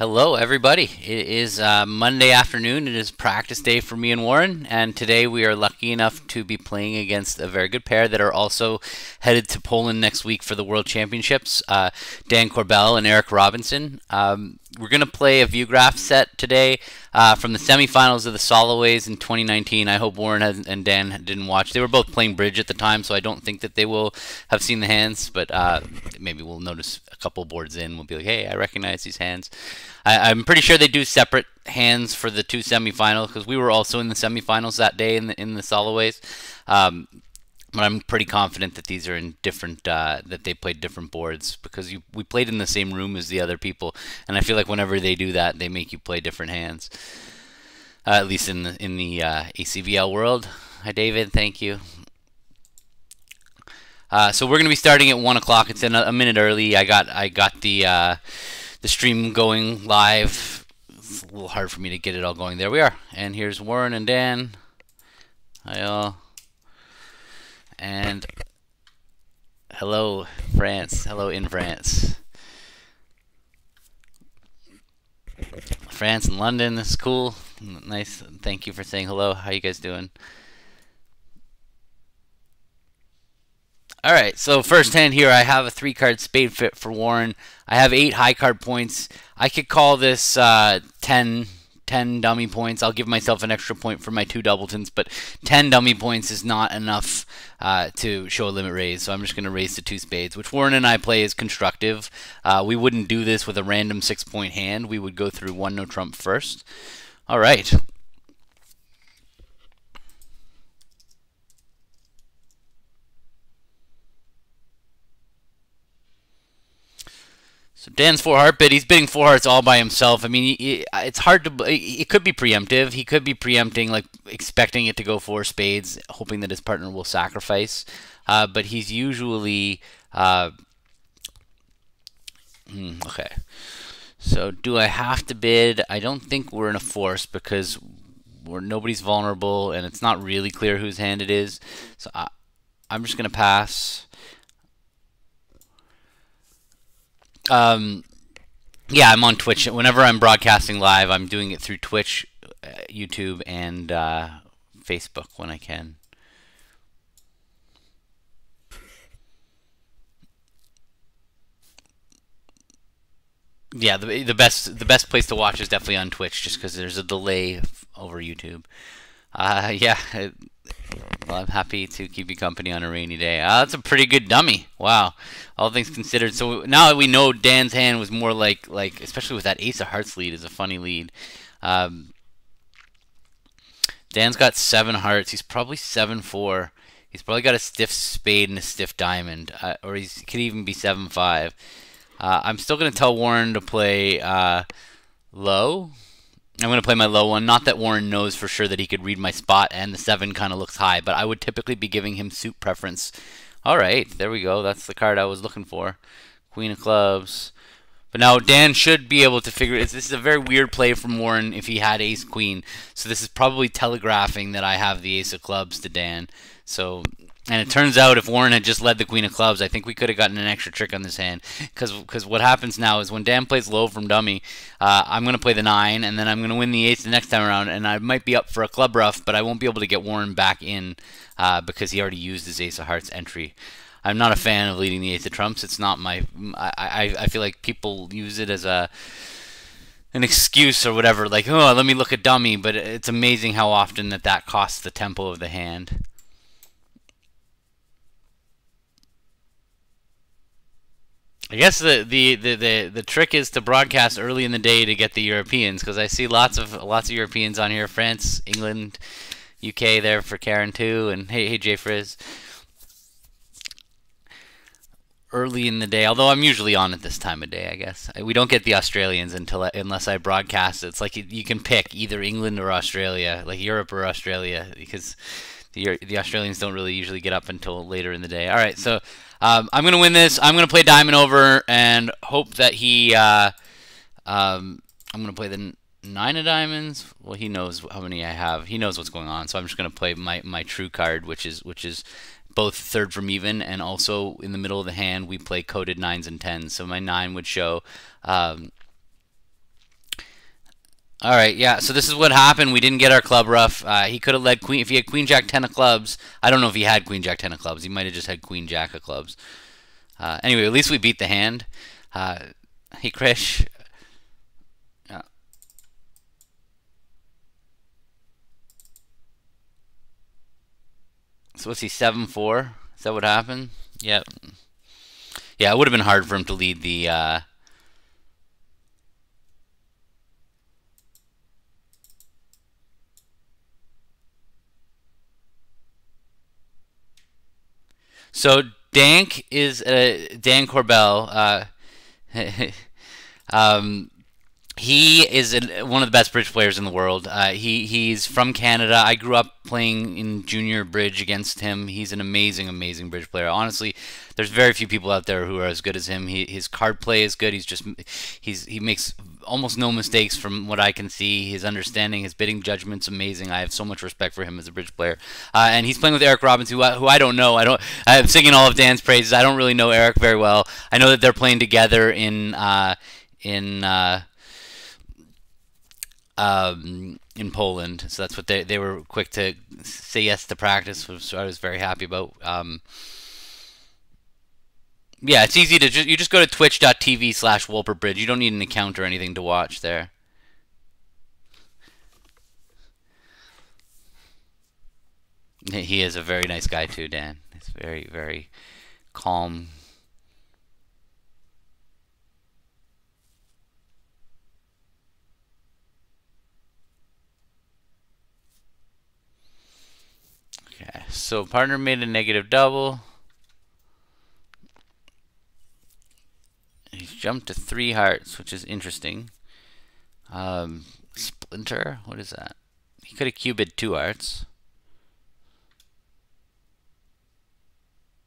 Hello, everybody. It is uh, Monday afternoon. It is practice day for me and Warren, and today we are lucky enough to be playing against a very good pair that are also headed to Poland next week for the World Championships uh, Dan Korbel and Eric Robinson. Um, we're going to play a vugraph set today uh, from the semifinals of the Soloways in 2019. I hope Warren has, and Dan didn't watch. They were both playing bridge at the time, so I don't think that they will have seen the hands, but uh, maybe we'll notice a couple boards in. We'll be like, hey, I recognize these hands. I, am pretty sure they do separate hands for the two semifinals because we were also in the semifinals that day in the in the Soloways. Um, but I'm pretty confident that these are in different uh, that they played different boards because you we played in the same room as the other people, and I feel like whenever they do that, they make you play different hands. Uh, at least in the in the uh, ACBL world. Hi, David. Thank you. Uh, so we're gonna be starting at one o'clock. It's in a, a, minute early. I got I got the uh, the stream going live. It's a little hard for me to get it all going. There we are. And here's Warren and Dan. Hi all. And hello France. Hello in France. France and London. This is cool. Nice. Thank you for saying hello. How you guys doing? All right, so first hand here, I have a three card spade fit for Warren. I have eight high card points. I could call this uh, 10, 10 dummy points. I'll give myself an extra point for my two doubletons, but 10 dummy points is not enough uh, to show a limit raise. So I'm just going to raise the two spades, which Warren and I play is constructive. Uh, we wouldn't do this with a random six point hand. We would go through one no trump first. All right. So Dan's four heart bid. He's bidding four hearts all by himself. I mean, it's hard to. It could be preemptive. He could be preempting, like expecting it to go four spades, hoping that his partner will sacrifice. Uh, but he's usually. Uh, hmm, okay. So do I have to bid? I don't think we're in a force because we're nobody's vulnerable and it's not really clear whose hand it is. So I, I'm just gonna pass. Um, yeah, I'm on Twitch. Whenever I'm broadcasting live, I'm doing it through Twitch, uh, YouTube, and uh, Facebook when I can. Yeah, the the best the best place to watch is definitely on Twitch, just because there's a delay over YouTube. Uh, yeah, well, I'm happy to keep you company on a rainy day. Uh, that's a pretty good dummy. Wow, all things considered. So now that we know Dan's hand was more like like, especially with that Ace of Hearts lead is a funny lead. Um, Dan's got seven hearts. He's probably seven four. He's probably got a stiff spade and a stiff diamond, uh, or he could even be seven five. Uh, I'm still gonna tell Warren to play uh, low. I'm going to play my low one. Not that Warren knows for sure that he could read my spot, and the 7 kind of looks high, but I would typically be giving him suit preference. All right, there we go. That's the card I was looking for. Queen of clubs. But now Dan should be able to figure it. This is a very weird play from Warren if he had ace queen. So this is probably telegraphing that I have the ace of clubs to Dan. So and it turns out if Warren had just led the queen of clubs, I think we could have gotten an extra trick on this hand. Because what happens now is when Dan plays low from dummy, uh, I'm going to play the nine, and then I'm going to win the ace the next time around, and I might be up for a club ruff, but I won't be able to get Warren back in uh, because he already used his ace of hearts entry. I'm not a fan of leading the ace of trumps. It's not my. I, I, I feel like people use it as a an excuse or whatever, like oh let me look at dummy. But it's amazing how often that that costs the tempo of the hand. I guess the, the, the, the, the trick is to broadcast early in the day to get the Europeans because I see lots of lots of Europeans on here. France, England, UK there for Karen too, and hey hey Jay Frizz. Early in the day, although I'm usually on at this time of day, I guess we don't get the Australians until unless I broadcast. It's like you, you can pick either England or Australia, like Europe or Australia, because the the Australians don't really usually get up until later in the day. All right, so um, I'm going to win this. I'm going to play diamond over and hope that he. Uh, um, I'm going to play the nine of diamonds. Well, he knows how many I have. He knows what's going on. So I'm just going to play my, my true card, which is which is both third from even and also in the middle of the hand we play coded nines and tens. So my nine would show. Um, All right, yeah. So this is what happened. We didn't get our club ruff. Uh, he could have led queen if he had queen jack ten of clubs. I don't know if he had queen jack ten of clubs. He might have just had queen jack of clubs. Uh, anyway, at least we beat the hand. Uh, hey, Krish. Yeah. So what's he seven four? Is that what happened? Yeah. Yeah, it would have been hard for him to lead the. So Dank is uh, Dan Korbel. Uh, um, he is one of the best bridge players in the world. Uh, he he's from Canada. I grew up playing in junior bridge against him. He's an amazing, amazing bridge player. Honestly, there's very few people out there who are as good as him. He, his card play is good. He's just he's he makes almost no mistakes from what I can see. His understanding, his bidding judgment's amazing. I have so much respect for him as a bridge player. Uh, and he's playing with Eric Robbins, who I, who I don't know. I don't. I'm singing all of Dan's praises. I don't really know Eric very well. I know that they're playing together in uh, in. Um, in Poland. So that's what they they were quick to say yes to practice, which I was very happy about. Um, yeah, it's easy to just you just go to twitch.tv slash Wolpert Bridge. You don't need an account or anything to watch there. He is a very nice guy too, Dan. He's very, very calm, Okay, so partner made a negative double. He's jumped to three hearts, which is interesting. Um, splinter, what is that? He could have cubed two hearts.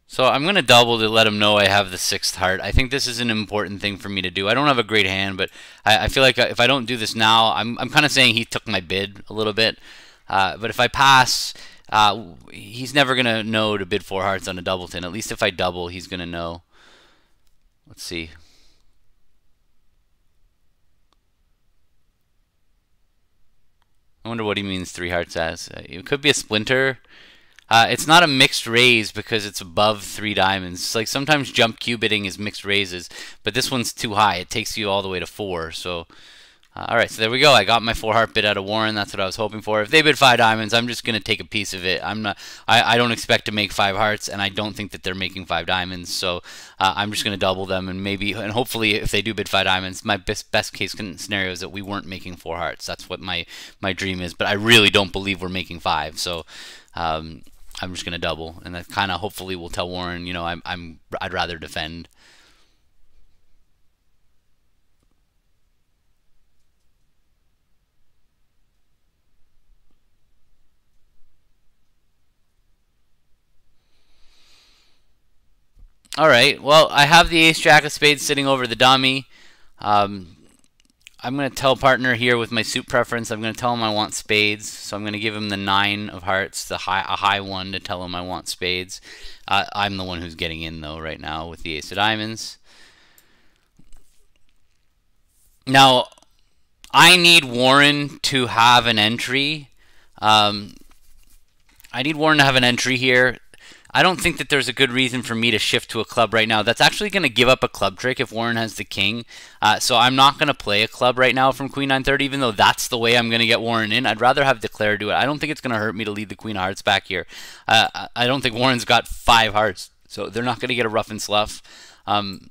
So I'm going to double to let him know I have the sixth heart. I think this is an important thing for me to do. I don't have a great hand, but I, I feel like if I don't do this now, I'm, I'm kind of saying he took my bid a little bit. Uh, but if I pass, uh, he's never going to know to bid four hearts on a doubleton. At least if I double, he's going to know. Let's see. I wonder what he means three hearts as. Uh, it could be a splinter. Uh, it's not a mixed raise because it's above three diamonds. It's like sometimes jump cue bidding is mixed raises, but this one's too high. It takes you all the way to four. So uh, all right, so there we go. I got my four heart bid out of Warren. That's what I was hoping for. If they bid five diamonds, I'm just gonna take a piece of it. I'm not. I, I don't expect to make five hearts, and I don't think that they're making five diamonds. So uh, I'm just gonna double them, and maybe, and hopefully, if they do bid five diamonds, my best best case scenario is that we weren't making four hearts. That's what my my dream is. But I really don't believe we're making five. So. Um, I'm just gonna double, and that kind of hopefully will tell Warren, you know, I'm I'm I'd rather defend. All right. Well, I have the ace jack of spades sitting over the dummy. Um, I'm going to tell partner here with my suit preference. I'm going to tell him I want spades. So I'm going to give him the nine of hearts, the high a high one to tell him I want spades. Uh, I'm the one who's getting in though right now with the ace of diamonds. Now, I need Warren to have an entry. Um, I need Warren to have an entry here. I don't think that there's a good reason for me to shift to a club right now. That's actually going to give up a club trick if Warren has the king. Uh, so I'm not going to play a club right now from Queen 930, even though that's the way I'm going to get Warren in. I'd rather have Declare do it. I don't think it's going to hurt me to lead the Queen of Hearts back here. Uh, I don't think Warren's got five hearts, so they're not going to get a ruff and slough. Um,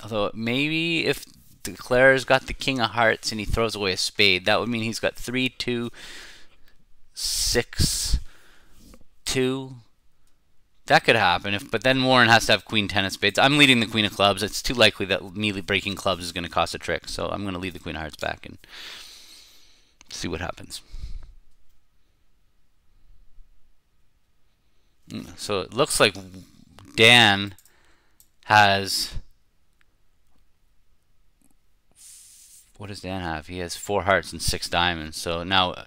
although maybe if Declare's got the King of Hearts and he throws away a spade, that would mean he's got three, two, six, two that could happen, if, but then Warren has to have queen ten of spades. I'm leading the queen of clubs. It's too likely that me breaking clubs is going to cost a trick, so I'm going to lead the queen of hearts back and see what happens. Mm, so it looks like Dan has... What does Dan have? He has four hearts and six diamonds. So now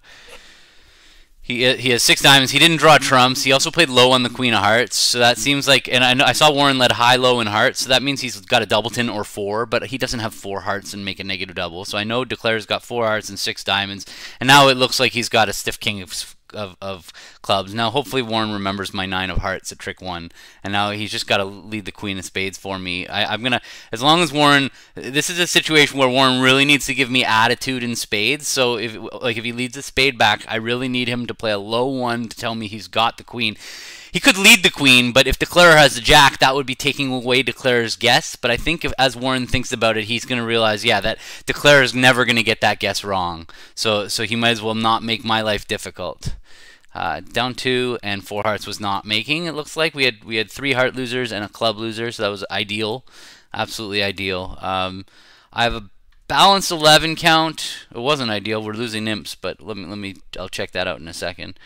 he uh, he has six diamonds. He didn't draw trumps. He also played low on the queen of hearts. So that seems like, and I know, I saw Warren led high, low, and hearts. So that means he's got a doubleton or four, but he doesn't have four hearts and make a negative double. So I know Declare's got four hearts and six diamonds, and now it looks like he's got a stiff king of of, of clubs. Now, hopefully, Warren remembers my nine of hearts at trick one, and now he's just got to lead the queen of spades for me. I, I'm gonna, as long as Warren, this is a situation where Warren really needs to give me attitude in spades. So if like if he leads the spade back, I really need him to play a low one to tell me he's got the queen. He could lead the queen, but if Declarer has the jack, that would be taking away Declarer's guess. But I think if, as Warren thinks about it, he's going to realize, yeah, that Declare is never going to get that guess wrong. So, so he might as well not make my life difficult. Uh, down two and four hearts was not making. It looks like we had we had three heart losers and a club loser, so that was ideal, absolutely ideal. Um, I have a balanced 11 count. It wasn't ideal. We're losing imps, but let me let me I'll check that out in a second.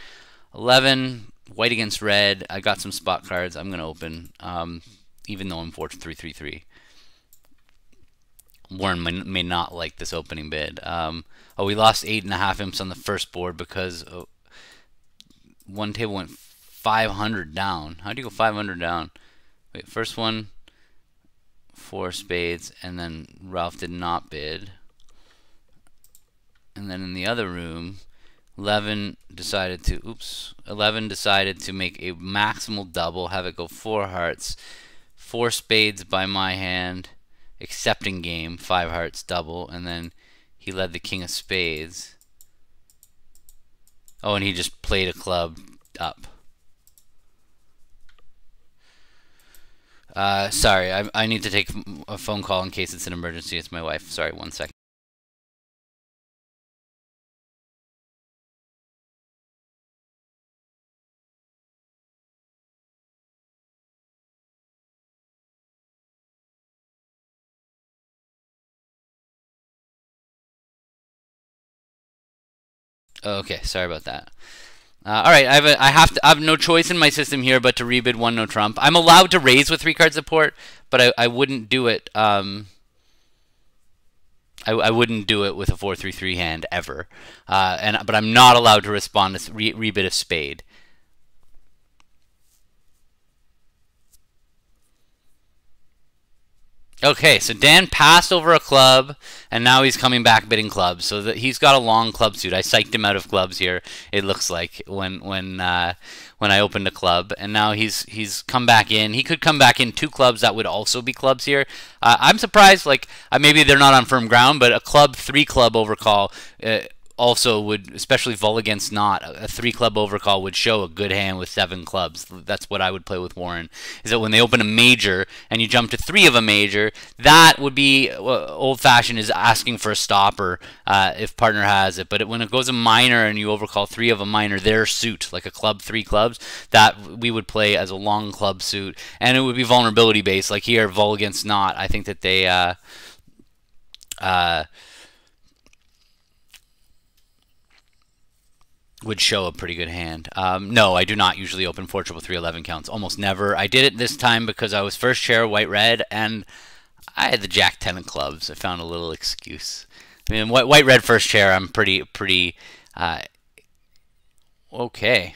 11 white against red. I got some spot cards. I'm gonna open, um, even though I'm 4 3 3 3. Warren may, may not like this opening bid. Um, oh, we lost eight and a half imps on the first board because. Oh, one table went 500 down. How do you go 500 down? Wait, first one, four spades, and then Ralph did not bid. And then in the other room, 11 decided to, oops, 11 decided to make a maximal double, have it go four hearts, four spades by my hand, accepting game, five hearts double, and then he led the king of spades. Oh, and he just played a club up. Uh, sorry, I, I need to take a phone call in case it's an emergency. It's my wife. Sorry, one second. Okay, sorry about that. Uh, all right, I have a, I have to I have no choice in my system here but to rebid one no trump. I'm allowed to raise with three card support, but I, I wouldn't do it. Um, I, I wouldn't do it with a four three three hand ever. Uh, and but I'm not allowed to respond to re, rebid of spade. Okay, so Dan passed over a club, and now he's coming back bidding clubs. So that he's got a long club suit. I psyched him out of clubs here. It looks like when when uh, when I opened a club, and now he's he's come back in. He could come back in two clubs that would also be clubs here. Uh, I'm surprised. Like uh, maybe they're not on firm ground, but a club three club overcall. Also would, especially Vol against not, a three club overcall would show a good hand with seven clubs. That's what I would play with Warren. Is that when they open a major and you jump to three of a major, that would be uh, old fashioned is asking for a stopper uh, if partner has it. But when it goes a minor and you overcall three of a minor, their suit, like a club, three clubs, that we would play as a long club suit. And it would be vulnerability based. Like here, Vol against not. I think that they. Uh, uh, would show a pretty good hand. Um, no, I do not usually open 4 triple 311 counts. Almost never. I did it this time because I was first chair white red and I had the jack 10 of clubs. I found a little excuse. I mean, white, white red first chair, I'm pretty, pretty, uh, okay.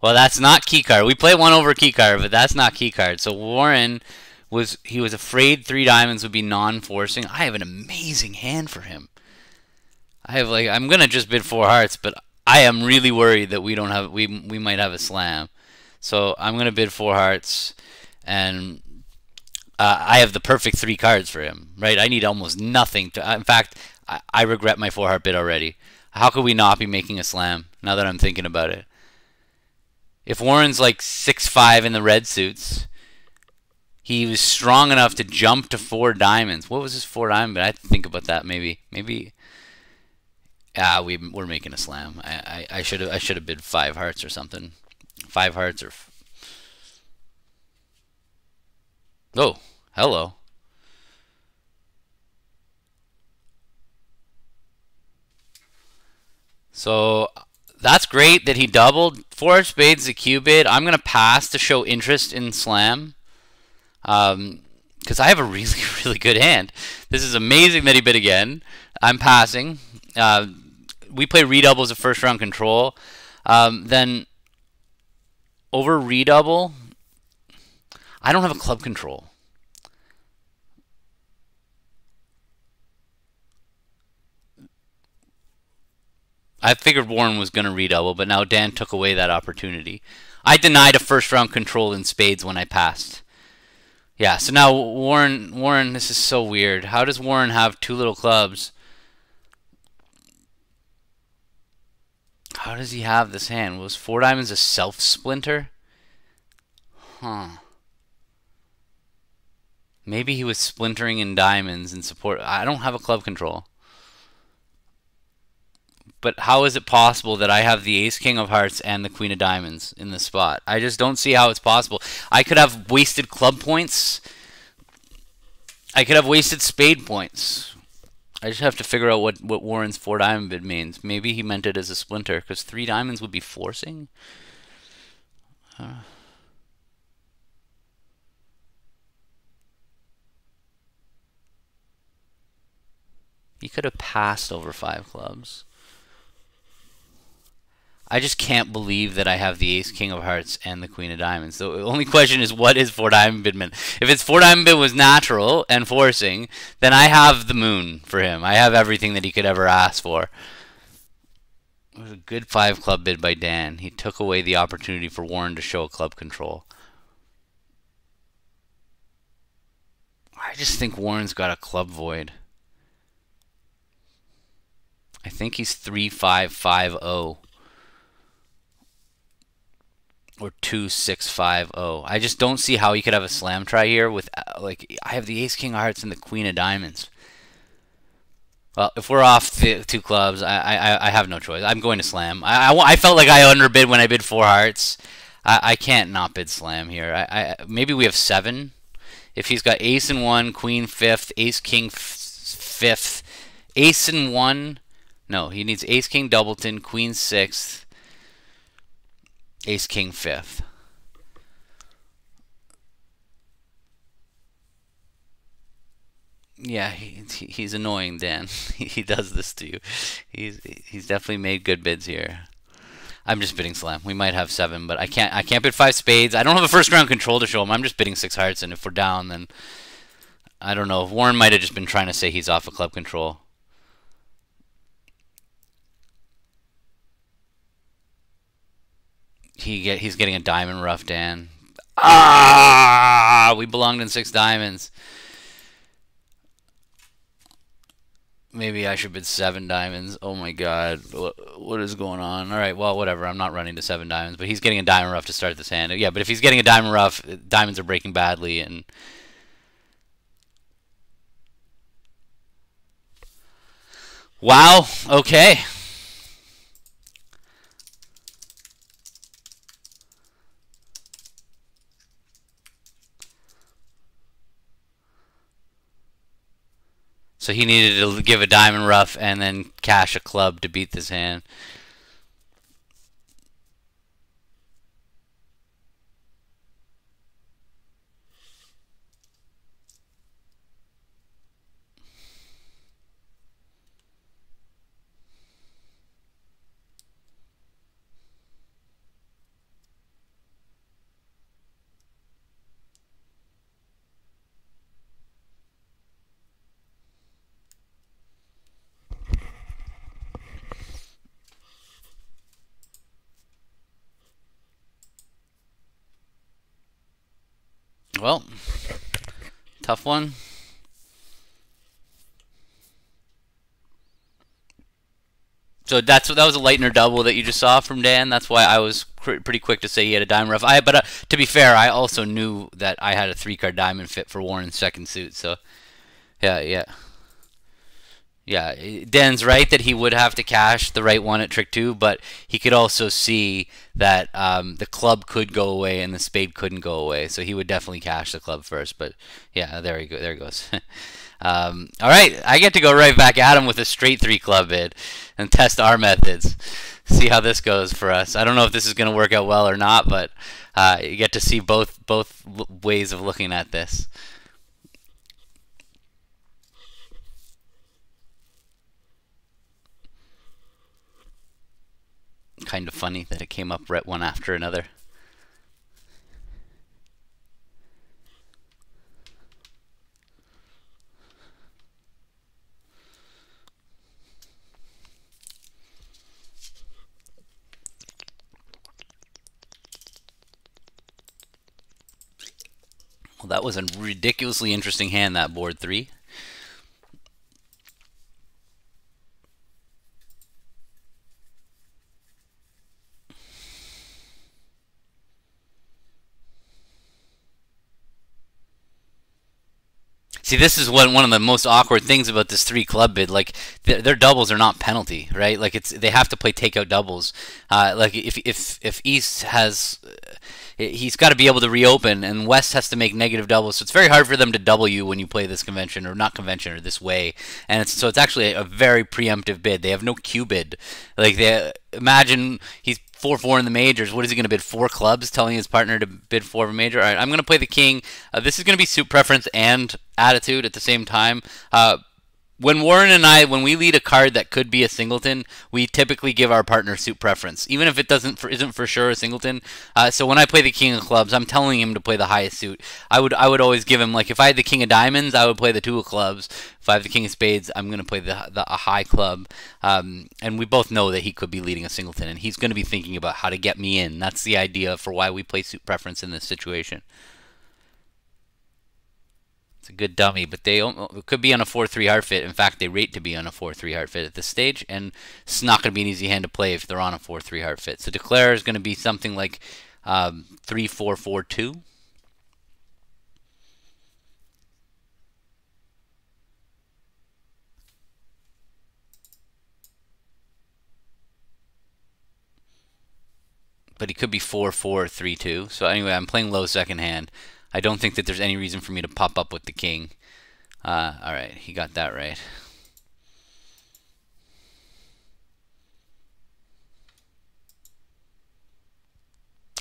Well, that's not key card. We play one over key card, but that's not key card. So Warren was, he was afraid three diamonds would be non-forcing. I have an amazing hand for him. I have like, I'm going to just bid four hearts, but I am really worried that we don't have we we might have a slam. So I'm gonna bid four hearts, and uh, I have the perfect three cards for him. Right? I need almost nothing to. In fact, I, I regret my four heart bid already. How could we not be making a slam? Now that I'm thinking about it. If Warren's like six five in the red suits, he was strong enough to jump to four diamonds. What was his four diamond? I think about that. Maybe maybe Ah, we we're making a slam. I I should have I should have bid five hearts or something. Five hearts or. oh, hello. So that's great that he doubled. Four spades a Q bid. I'm gonna pass to show interest in slam. Um, because I have a really really good hand. This is amazing that he bid again. I'm passing. Uh, we play redouble as a first round control. Um, then over redouble, I don't have a club control. I figured Warren was going to redouble, but now Dan took away that opportunity. I denied a first round control in spades when I passed. Yeah, so now Warren, Warren, this is so weird. How does Warren have two little clubs? How does he have this hand? Was four diamonds a self splinter? Huh. Maybe he was splintering in diamonds in support. I don't have a club control. But how is it possible that I have the ace king of hearts and the queen of diamonds in this spot? I just don't see how it's possible. I could have wasted club points. I could have wasted spade points. I just have to figure out what, what Warren's four diamond bid means. Maybe he meant it as a splinter, because three diamonds would be forcing? He could have passed over five clubs. I just can't believe that I have the Ace King of Hearts and the Queen of Diamonds. The only question is what is four diamond bid bidman? If it's four diamond bid was natural and forcing, then I have the moon for him. I have everything that he could ever ask for. It was a good five club bid by Dan. He took away the opportunity for Warren to show a club control. I just think Warren's got a club void. I think he's 3550 or 2650. I just don't see how he could have a slam try here with uh, like I have the ace king of hearts and the queen of diamonds. Well, if we're off the two clubs, I, I, I have no choice. I'm going to slam. I, I, I felt like I underbid when I bid four hearts. I, I can't not bid slam here. I, I maybe we have seven. If he's got ace and one, queen fifth, ace king fifth, ace and one. No, he needs ace king doubleton, queen sixth, ace king fifth. Yeah, he, he's annoying, Dan. he does this to you. He's he's definitely made good bids here. I'm just bidding slam. We might have seven, but I can't. I can't bid five spades. I don't have a first round control to show him. I'm just bidding six hearts, and if we're down, then I don't know. Warren might have just been trying to say he's off of club control. He get he's getting a diamond ruff, Dan. Ah, we belonged in six diamonds. Maybe I should bid seven diamonds. Oh my god, what, what is going on? All right, well, whatever. I'm not running to seven diamonds, but he's getting a diamond ruff to start this hand. Yeah, but if he's getting a diamond ruff, diamonds are breaking badly, and wow. Okay. So he needed to give a diamond ruff and then cash a club to beat this hand. Well, tough one. So that's that was a Lightner double that you just saw from Dan. That's why I was pretty quick to say he had a diamond ruff. I but uh, to be fair, I also knew that I had a three card diamond fit for Warren's second suit. So yeah, yeah. Yeah, Dan's right that he would have to cash the right one at trick two, but he could also see that um, the club could go away and the spade couldn't go away, so he would definitely cash the club first. But yeah, there he go. There he goes. um, all right, I get to go right back at him with a straight three club bid and test our methods. See how this goes for us. I don't know if this is going to work out well or not, but uh, you get to see both both ways of looking at this. Kind of funny that it came up right one after another. Well, that was a ridiculously interesting hand, that board three. See, this is one one of the most awkward things about this three club bid. Like th their doubles are not penalty, right? Like it's they have to play takeout doubles. Uh, like if if if East has he's got to be able to reopen, and West has to make negative doubles. So it's very hard for them to double you when you play this convention or not convention or this way. And it's, so it's actually a very preemptive bid. They have no Q bid. Like they imagine he's four four in the majors. What is he going to bid? Four clubs, telling his partner to bid four of a major. All right, I'm going to play the king. Uh, this is going to be suit preference and attitude at the same time. Uh, when Warren and I, when we lead a card that could be a singleton, we typically give our partner suit preference, even if it doesn't for, isn't for sure a singleton. Uh, so when I play the king of clubs, I'm telling him to play the highest suit. I would I would always give him like if I had the king of diamonds, I would play the two of clubs. If I have the king of spades, I'm going to play the, the a high club. Um, and we both know that he could be leading a singleton, and he's going to be thinking about how to get me in. That's the idea for why we play suit preference in this situation. A good dummy, but they could be on a 4-3 heart fit. In fact, they rate to be on a 4-3 heart fit at this stage, and it's not going to be an easy hand to play if they're on a 4-3 heart fit. So declare is going to be something like 3-4-4-2. Um, but he could be 4-4-3-2. So anyway, I'm playing low second hand. I don't think that there's any reason for me to pop up with the king. Uh, Alright, he got that right.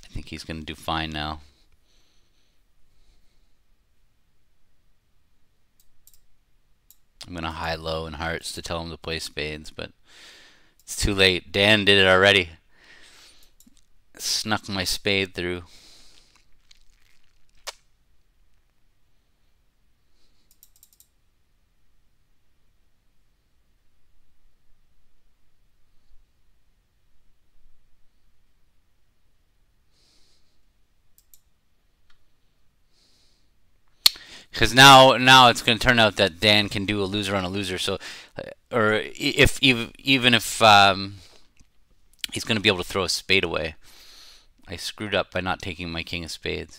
I think he's going to do fine now. I'm going to high low in hearts to tell him to play spades, but it's too late. Dan did it already. Snuck my spade through. Because now now it's going to turn out that Dan can do a loser on a loser. So, uh, or if even even if um, he's going to be able to throw a spade away, I screwed up by not taking my king of spades.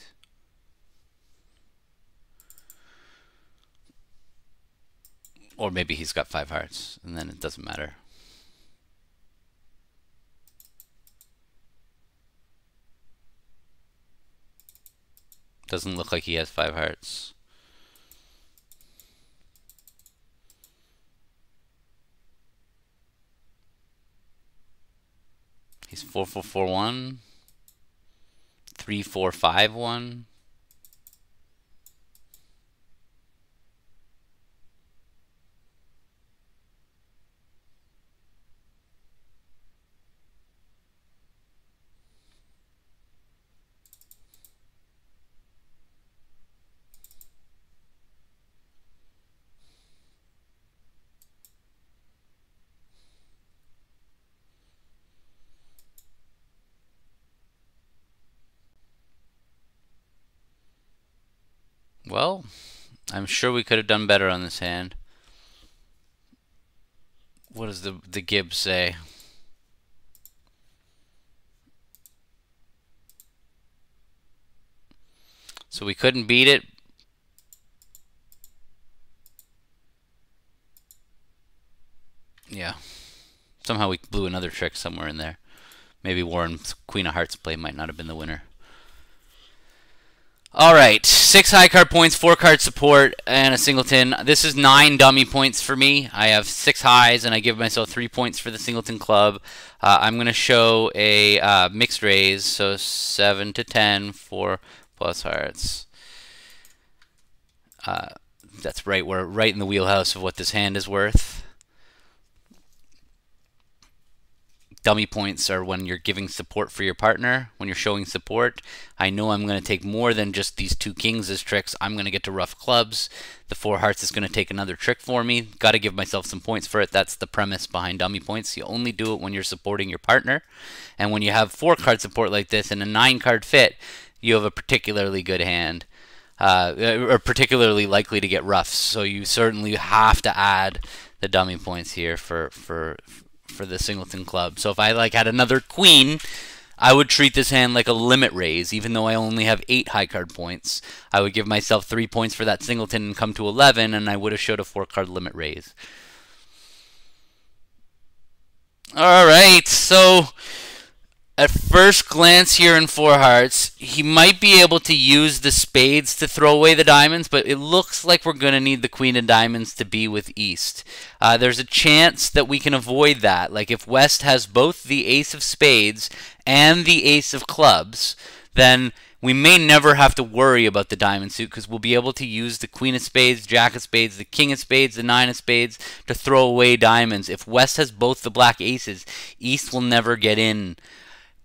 Or maybe he's got five hearts, and then it doesn't matter. Doesn't look like he has five hearts. He's 4441. 3451. Well, I'm sure we could have done better on this hand. What does the, the Gibbs say? So we couldn't beat it. Yeah. Somehow we blew another trick somewhere in there. Maybe Warren's Queen of Hearts play might not have been the winner. All right, six high card points, four card support, and a singleton. This is nine dummy points for me. I have six highs, and I give myself three points for the singleton club. Uh, I'm going to show a uh, mixed raise, so seven to ten, four plus hearts. Uh, that's right. We're right in the wheelhouse of what this hand is worth. Dummy points are when you're giving support for your partner, when you're showing support. I know I'm going to take more than just these two kings as tricks. I'm going to get to ruff clubs. The four hearts is going to take another trick for me. Got to give myself some points for it. That's the premise behind dummy points. You only do it when you're supporting your partner. And when you have four card support like this and a nine card fit, you have a particularly good hand. Uh, or particularly likely to get ruffs. So you certainly have to add the dummy points here for for for the singleton club. So if I like had another queen, I would treat this hand like a limit raise, even though I only have 8 high card points. I would give myself 3 points for that singleton and come to 11, and I would have showed a 4 card limit raise. Alright, so at first glance here in Four Hearts, he might be able to use the spades to throw away the diamonds, but it looks like we're going to need the Queen of Diamonds to be with East. Uh, there's a chance that we can avoid that. Like if West has both the Ace of Spades and the Ace of Clubs, then we may never have to worry about the diamond suit because we'll be able to use the queen of spades, jack of spades, the king of spades, the nine of spades to throw away diamonds. If West has both the black aces, East will never get in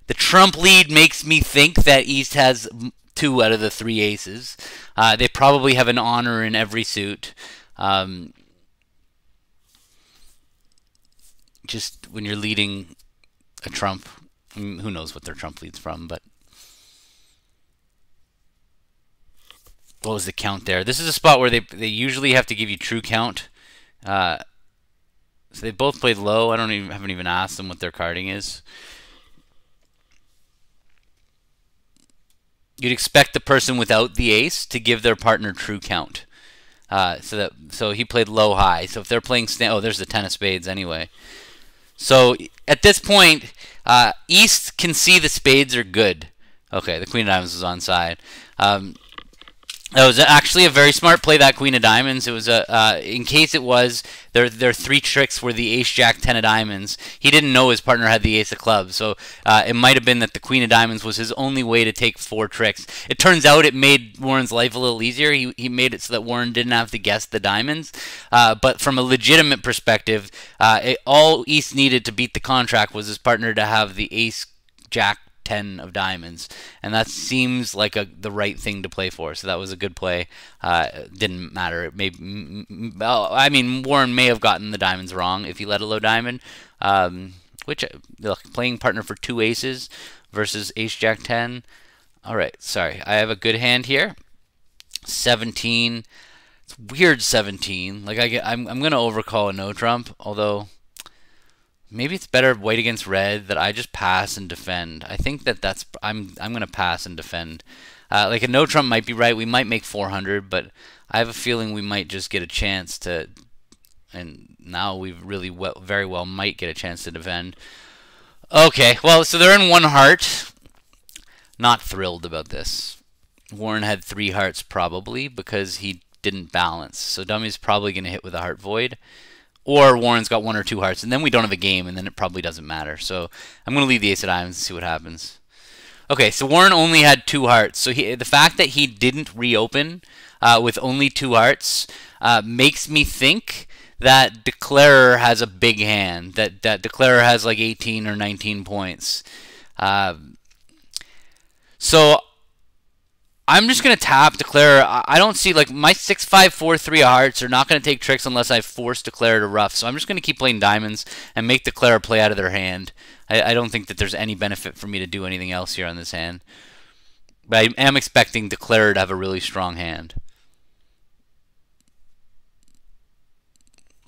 the Trump lead makes me think that East has two out of the three aces. Uh, they probably have an honor in every suit. Um, just when you're leading a Trump, I mean, who knows what their Trump leads from, but. What was the count there? This is a spot where they they usually have to give you true count. Uh, so they both played low. I don't even haven't even asked them what their carding is. You'd expect the person without the ace to give their partner true count. Uh, so that so he played low high. So if they're playing oh, there's the ten of spades anyway. So at this point, uh, East can see the spades are good. Okay, the queen of diamonds was on side. Um, that was actually a very smart play. That Queen of Diamonds. It was a uh, in case it was there. Their three tricks were the Ace, Jack, Ten of Diamonds. He didn't know his partner had the Ace of Clubs, so uh, it might have been that the Queen of Diamonds was his only way to take four tricks. It turns out it made Warren's life a little easier. He he made it so that Warren didn't have to guess the diamonds. Uh, but from a legitimate perspective, uh, it, all East needed to beat the contract was his partner to have the Ace, Jack, 10 of diamonds, and that seems like a, the right thing to play for. So that was a good play. Uh, didn't matter. It may, I mean, Warren may have gotten the diamonds wrong if he let a low diamond. Um, which look, playing partner for two aces versus ace jack 10. All right, sorry. I have a good hand here. 17. It's weird 17. Like I get, I'm I'm going to overcall a no trump, although Maybe it's better white against red that I just pass and defend. I think that that's I'm I'm gonna pass and defend. Uh, like a no trump might be right. We might make 400, but I have a feeling we might just get a chance to. And now we really well, very well might get a chance to defend. Okay, well, so they're in one heart. Not thrilled about this. Warren had three hearts probably because he didn't balance. So Dummy's probably going to hit with a heart void or Warren's got one or two hearts, and then we don't have a game, and then it probably doesn't matter. So I'm going to leave the ace of diamonds and see what happens. Okay, so Warren only had two hearts. So he, the fact that he didn't reopen uh, with only two hearts uh, makes me think that Declarer has a big hand. That that Declarer has like 18 or 19 points. Uh, so I'm just gonna tap declare. I don't see like my six five four three hearts are not gonna take tricks unless I force declare to ruff. So I'm just gonna keep playing diamonds and make declare play out of their hand. I, I don't think that there's any benefit for me to do anything else here on this hand. But I am expecting declare to have a really strong hand.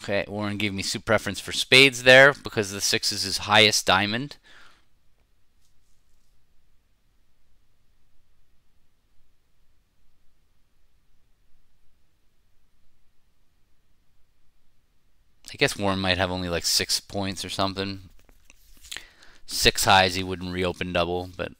Okay, Warren gave me suit preference for spades there because the six is his highest diamond. I guess Warren might have only like six points or something. Six highs, he wouldn't reopen double, but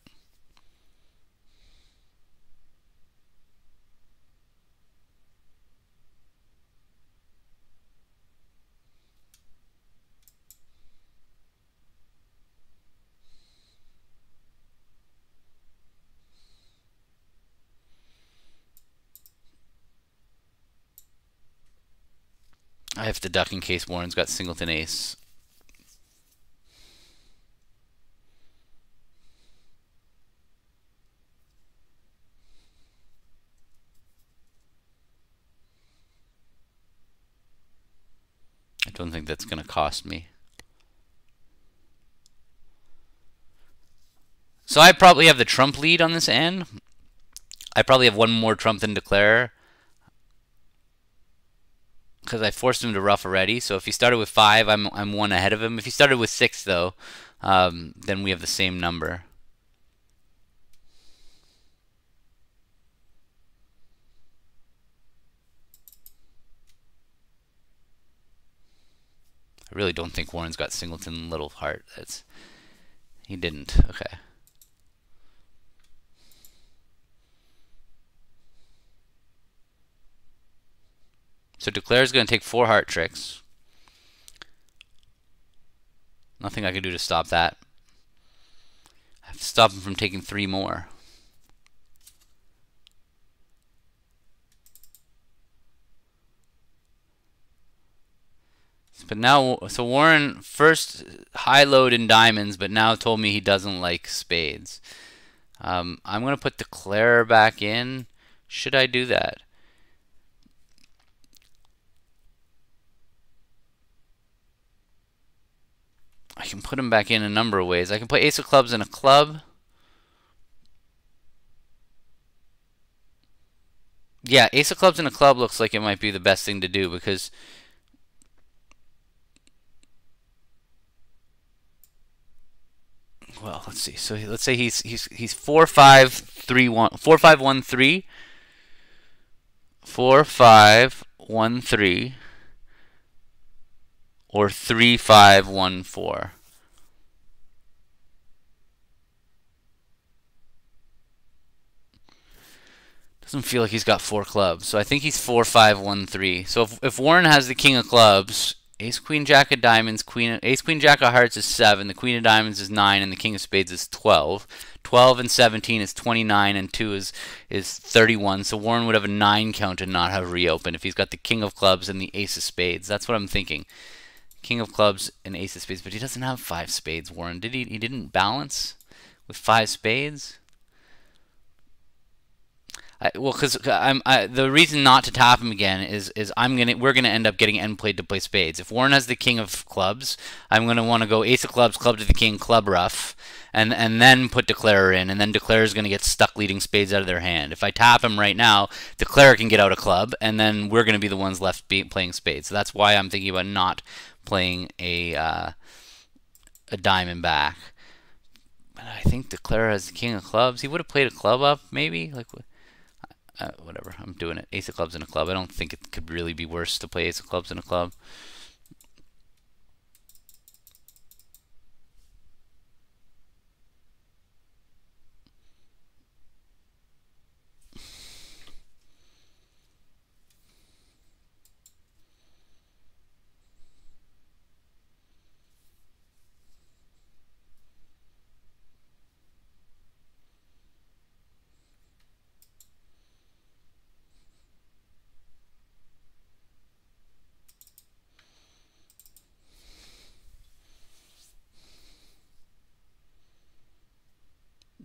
I have to duck in case Warren's got singleton ace. I don't think that's going to cost me. So I probably have the trump lead on this end. I probably have one more trump than declarer. Because I forced him to ruff already. So if he started with five, I'm, I'm one ahead of him. If he started with six, though, um, then we have the same number. I really don't think Warren's got Singleton Little Heart. That's he didn't. Okay. So Declare is going to take four heart tricks. Nothing I can do to stop that. I have to stop him from taking three more. But now, so Warren first high low in diamonds, but now told me he doesn't like spades. Um, I'm going to put Declare back in. Should I do that? I can put them back in a number of ways. I can put Ace of Clubs in a club. Yeah, Ace of Clubs in a club looks like it might be the best thing to do because well, let's see. So let's say he's he's he's four five three one four five one three four five one three or 3514. Doesn't feel like he's got four clubs. So I think he's 4513. So if, if Warren has the king of clubs, ace queen jack of diamonds, queen ace queen jack of hearts is 7, the queen of diamonds is 9 and the king of spades is 12. 12 and 17 is 29 and 2 is is 31. So Warren would have a 9 count and not have reopened if he's got the king of clubs and the ace of spades. That's what I'm thinking. King of clubs and ace of spades, but he doesn't have five spades, Warren. Did he? He didn't balance with five spades? I, well, because I'm I, the reason not to tap him again is is I'm gonna we're gonna end up getting end played to play spades. If Warren has the king of clubs, I'm gonna want to go ace of clubs, club to the king, club ruff, and and then put declarer in, and then declarer is gonna get stuck leading spades out of their hand. If I tap him right now, declarer can get out a club, and then we're gonna be the ones left be, playing spades. So that's why I'm thinking about not playing a uh, a diamond back. But I think declarer has the king of clubs. He would have played a club up, maybe like uh, whatever. I'm doing it. Ace of clubs in a club. I don't think it could really be worse to play ace of clubs in a club.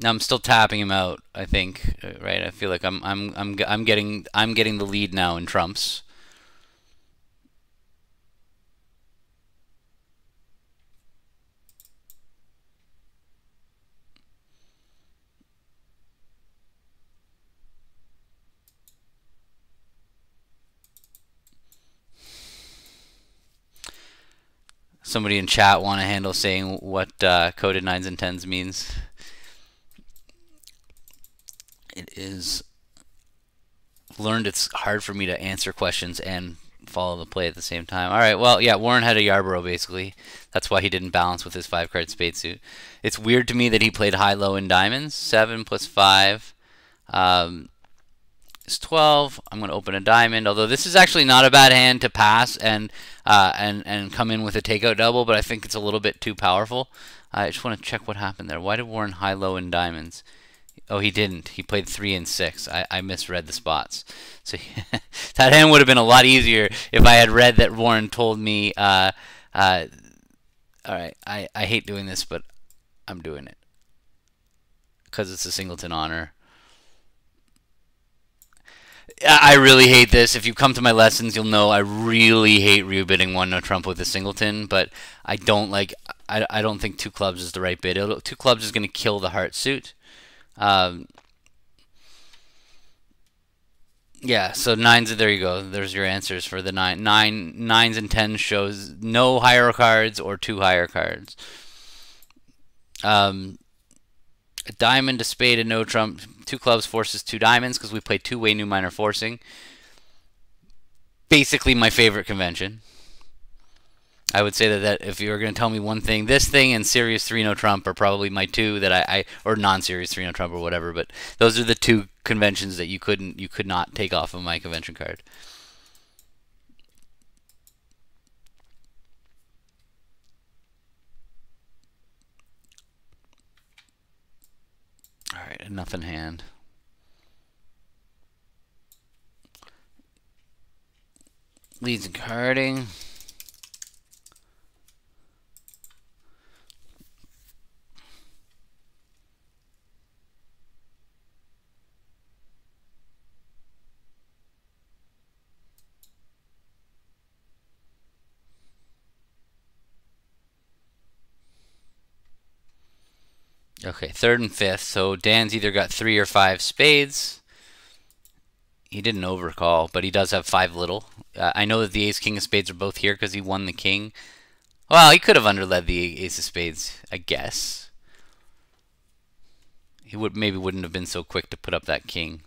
Now I'm still tapping him out. I think, uh, right? I feel like I'm I'm I'm I'm getting I'm getting the lead now in trumps. Somebody in chat want to handle saying what uh, coded nines and tens means it is learned it's hard for me to answer questions and follow the play at the same time. All right, well, yeah, Warren had a Yarborough basically. That's why he didn't balance with his five card spade suit. It's weird to me that he played high low in diamonds. Seven plus five um, is twelve. I'm going to open a diamond. Although this is actually not a bad hand to pass and uh, and and come in with a takeout double, but I think it's a little bit too powerful. I just want to check what happened there. Why did Warren high low in diamonds? Oh, he didn't. He played three and six. I, I misread the spots. So that hand would have been a lot easier if I had read that Warren told me. Uh, uh, all right, I, I hate doing this, but I'm doing it because it's a singleton honor. I really hate this. If you come to my lessons, you'll know I really hate rebidding one no trump with a singleton, but I don't like. I, I don't think two clubs is the right bid. It'll, two clubs is going to kill the heart suit. Um, yeah, so nines. There you go. There's your answers for the nine, nine, nines and tens shows no higher cards or two higher cards. Um, a diamond, a spade, and no trump. Two clubs forces two diamonds because we play two-way new minor forcing. Basically, my favorite convention. I would say that, that if you were going to tell me one thing, this thing and Serious 3 No Trump are probably my two that I, I or non-Serious 3 No Trump or whatever, but those are the two conventions that you couldn't you could not take off of my convention card. Alright, enough in hand. Leads and carding. Okay, third and fifth. So Dan's either got three or five spades. He didn't overcall, but he does have five little. Uh, I know that the ace, king of spades are both here because he won the king. Well, he could have underled the ace of spades, I guess. He would maybe wouldn't have been so quick to put up that king.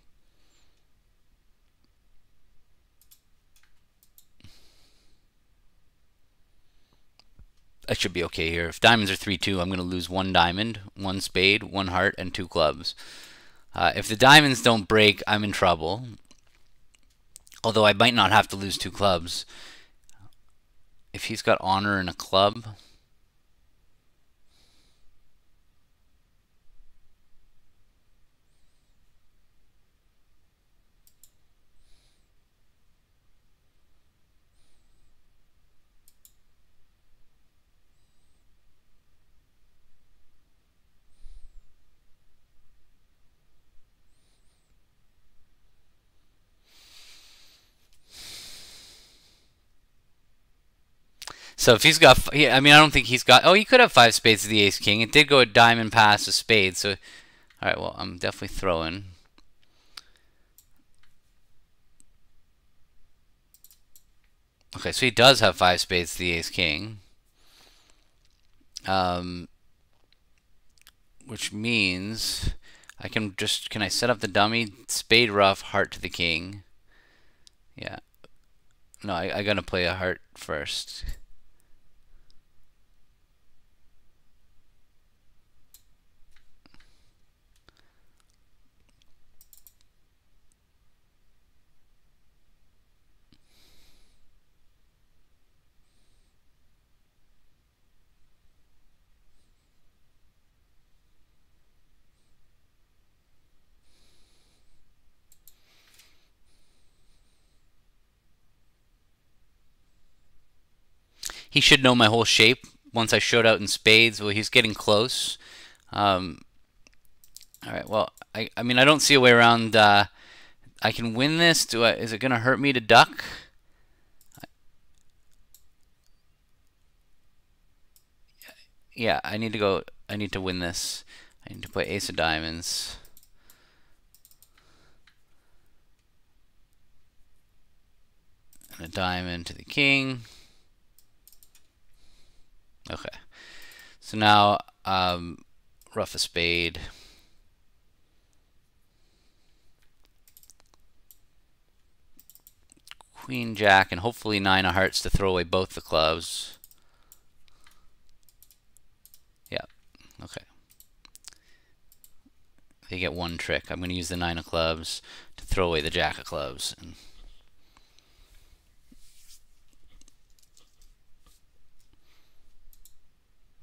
I should be okay here. If diamonds are 3-2, I'm going to lose one diamond, one spade, one heart, and two clubs. Uh, if the diamonds don't break, I'm in trouble. Although I might not have to lose two clubs. If he's got honor and a club... So if he's got, I mean, I don't think he's got. Oh, he could have five spades of the ace king. It did go a diamond pass a spade. So, all right. Well, I'm definitely throwing. Okay, so he does have five spades to the ace king. Um, which means I can just can I set up the dummy spade ruff heart to the king. Yeah. No, I, I gotta play a heart first. He should know my whole shape once I showed out in spades. Well, he's getting close. Um, all right. Well, I, I mean, I don't see a way around. Uh, I can win this. Do I? Is it going to hurt me to duck? Yeah, I need to go. I need to win this. I need to play ace of diamonds. And a diamond to the king. Okay. So now, um, ruff a spade. Queen, Jack, and hopefully nine of hearts to throw away both the clubs. Yeah, okay. They get one trick. I'm going to use the nine of clubs to throw away the jack of clubs. And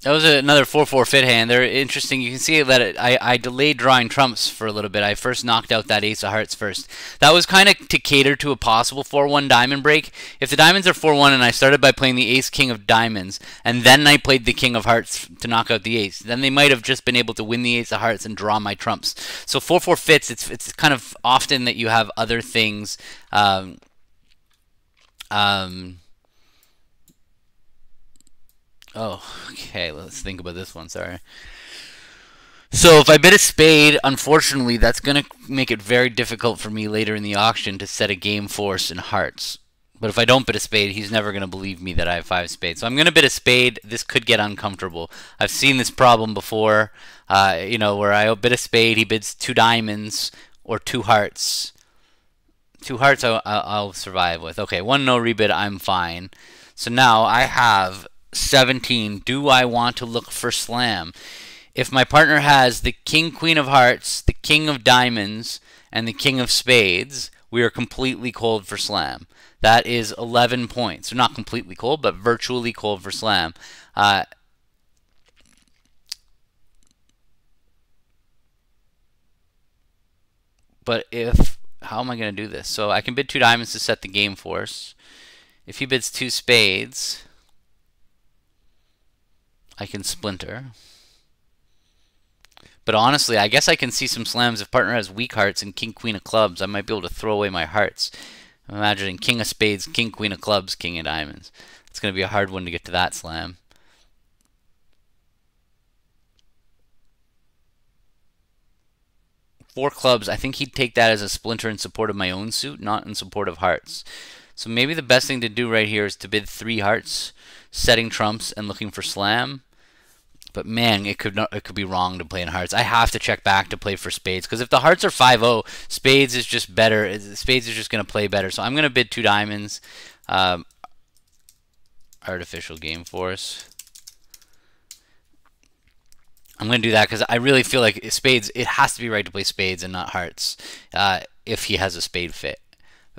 That was another 4-4 fit hand. They're interesting. You can see that it, I, I delayed drawing trumps for a little bit. I first knocked out that ace of hearts first. That was kind of to cater to a possible 4-1 diamond break. If the diamonds are 4-1 and I started by playing the ace king of diamonds and then I played the king of hearts to knock out the ace, then they might have just been able to win the ace of hearts and draw my trumps. So 4-4 fits, it's, it's kind of often that you have other things... Um, um, Oh, okay. Let's think about this one. Sorry. So if I bid a spade, unfortunately, that's going to make it very difficult for me later in the auction to set a game force in hearts. But if I don't bid a spade, he's never going to believe me that I have five spades. So I'm going to bid a spade. This could get uncomfortable. I've seen this problem before, uh, you know, where I bid a spade, he bids two diamonds or two hearts. Two hearts I'll, I'll survive with. Okay, one no rebid, I'm fine. So now I have 17. Do I want to look for slam? If my partner has the king, queen of hearts, the king of diamonds, and the king of spades, we are completely cold for slam. That is 11 points. So not completely cold, but virtually cold for slam. Uh, but if, how am I going to do this? So I can bid two diamonds to set the game force. If he bids two spades, I can splinter. But honestly, I guess I can see some slams. If partner has weak hearts and king, queen of clubs, I might be able to throw away my hearts. I'm imagining king of spades, king, queen of clubs, king of diamonds. It's going to be a hard one to get to that slam. Four clubs, I think he'd take that as a splinter in support of my own suit, not in support of hearts. So maybe the best thing to do right here is to bid three hearts, setting trumps and looking for slam. But man, it could not, it could be wrong to play in hearts. I have to check back to play for spades because if the hearts are 5-0, spades is just better. Spades is just going to play better. So I'm going to bid two diamonds. Um, artificial game force. I'm going to do that because I really feel like spades, it has to be right to play spades and not hearts uh, if he has a spade fit.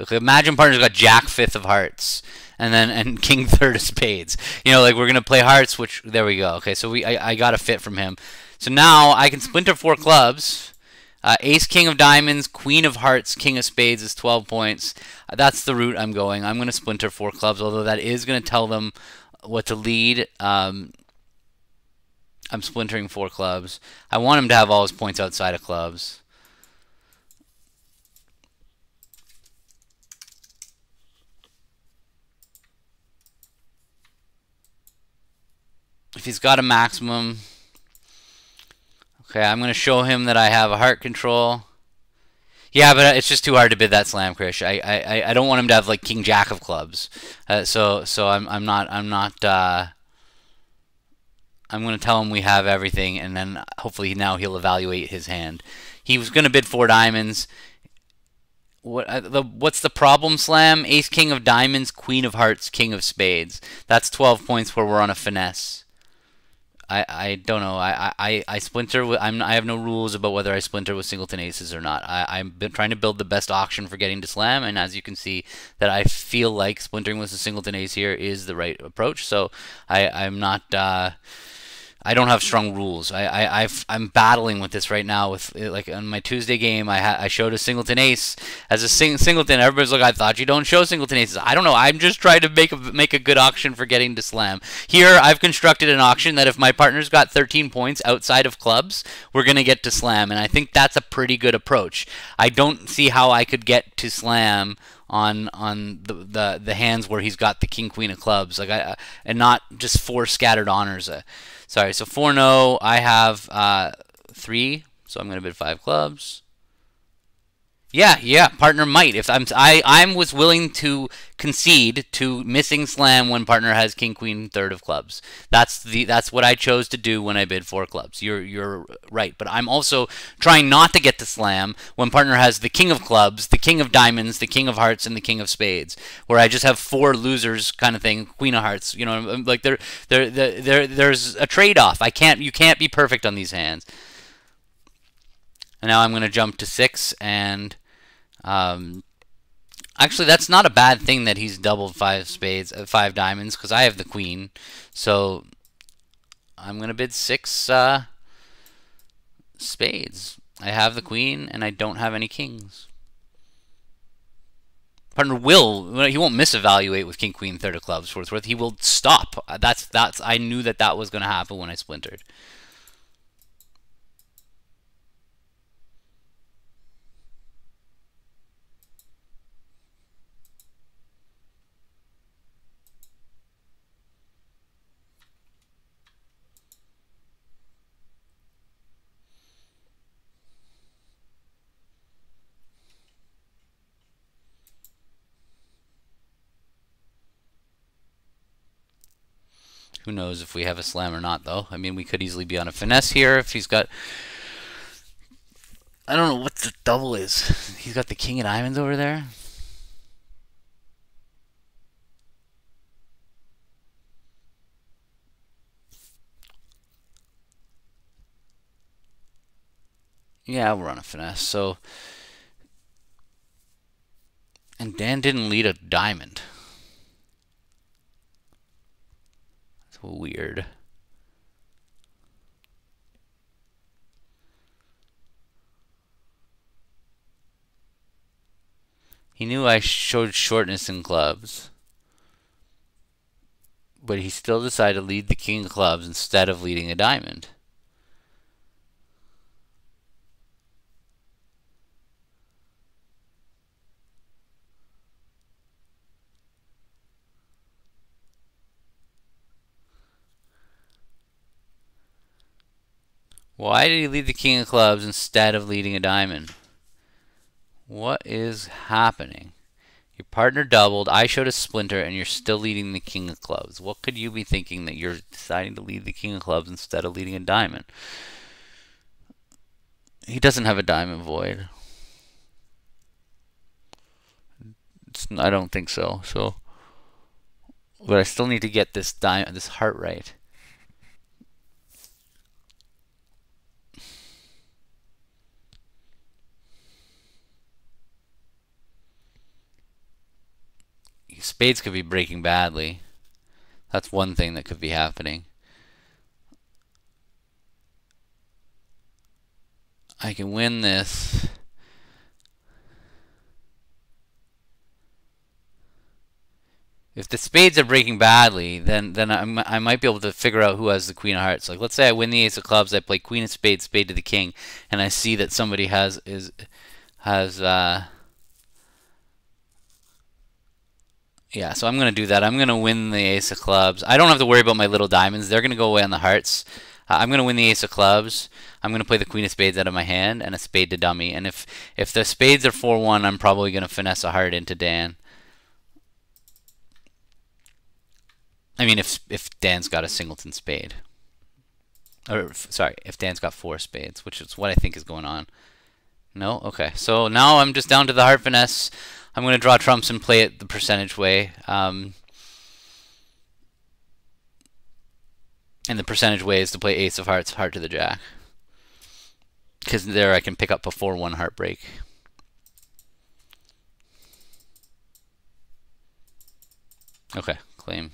Imagine partner's got Jack fifth of hearts and then and King third of spades. You know, like we're gonna play hearts, which there we go. Okay, so we I, I got a fit from him. So now I can splinter four clubs. Uh, Ace King of Diamonds, Queen of Hearts, King of Spades is 12 points. Uh, that's the route I'm going. I'm going to splinter four clubs, although that is going to tell them what to lead. Um, I'm splintering four clubs. I want him to have all his points outside of clubs. If he's got a maximum. Okay, I'm going to show him that I have a heart control. Yeah, but it's just too hard to bid that slam, Krish. I, I, I don't want him to have like King Jack of clubs. Uh, so so I'm I'm not I'm not. Uh, I'm going to tell him we have everything, and then hopefully now he'll evaluate his hand. He was going to bid four diamonds. What uh, the what's the problem? Slam Ace King of diamonds, Queen of hearts, King of spades. That's 12 points where we're on a finesse. I, I don't know. I, I, I splinter. I'm, I have no rules about whether I splinter with singleton aces or not. I, I'm trying to build the best auction for getting to slam, and as you can see, that I feel like splintering with a singleton ace here is the right approach. So I, I'm not. Uh, I don't have strong rules. I, I I've, I'm battling with this right now. With eh, like on my Tuesday game, I ha- I showed a singleton ace as a sing- singleton. Everybody's like, I thought you don't show singleton aces. I don't know. I'm just trying to make a make a good auction for getting to slam. Here, I've constructed an auction that if my partner's got 13 points outside of clubs, we're gonna get to slam, and I think that's a pretty good approach. I don't see how I could get to slam on on the, the the hands where he's got the king queen of clubs like I and not just four scattered honors. Uh, Sorry, so 4 no I have uh, 3, so I'm going to bid 5 clubs. Yeah, yeah, partner might. If I'm, I, I'm was willing to concede to missing slam when partner has king queen third of clubs. That's the that's what I chose to do when I bid four clubs. You're you're right, but I'm also trying not to get to slam when partner has the king of clubs, the king of diamonds, the king of hearts, and the king of spades, where I just have four losers kind of thing. Queen of hearts, you know, um, um, like there there there there's a trade off. I can't you can't be perfect on these hands. And now I'm going to jump to six and um, actually, that's not a bad thing that he's doubled five spades, uh, five diamonds, because I have the queen. So, I'm going to bid six uh, spades. I have the queen, and I don't have any kings. Partner will he won't misevaluate with king queen third of clubs for worth. He will stop. That's that's I knew that that was going to happen when I splintered. Who knows if we have a slam or not, though. I mean, we could easily be on a finesse here if he's got... I don't know what the double is. He's got the king of diamonds over there. Yeah, we're on a finesse. So, and Dan didn't lead a diamond. Weird. He knew I showed shortness in clubs. But he still decided to lead the king of clubs instead of leading a diamond. Why did he lead the king of clubs instead of leading a diamond? What is happening? Your partner doubled, I showed a splinter, and you're still leading the king of clubs. What could you be thinking that you're deciding to lead the king of clubs instead of leading a diamond? He doesn't have a diamond void. It's, I don't think so. So, but I still need to get this diamond, this heart right. Spades could be breaking badly. That's one thing that could be happening. I can win this. If the spades are breaking badly, then then I'm, I might be able to figure out who has the queen of hearts. Like let's say I win the ace of clubs, I play queen of spades, spade to the king, and I see that somebody has is has uh, Yeah, so I'm going to do that. I'm going to win the ace of clubs. I don't have to worry about my little diamonds. They're going to go away on the hearts. Uh, I'm going to win the ace of clubs. I'm going to play the queen of spades out of my hand and a spade to dummy. And if, if the spades are 4-1, I'm probably going to finesse a heart into Dan. I mean, if if Dan's got a singleton spade. Or, sorry, if Dan's got four spades, which is what I think is going on. No? Okay. So now I'm just down to the heart finesse. I'm going to draw trumps and play it the percentage way. Um, and the percentage way is to play ace of hearts, heart to the jack. Because there I can pick up a 4-1 heartbreak. Okay, claim.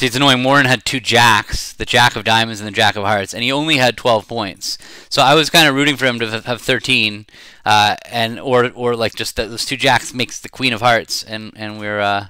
See, it's annoying. Warren had two jacks, the jack of diamonds and the jack of hearts, and he only had 12 points. So I was kind of rooting for him to have 13, uh, and or or like just those two jacks makes the queen of hearts, and and we're uh,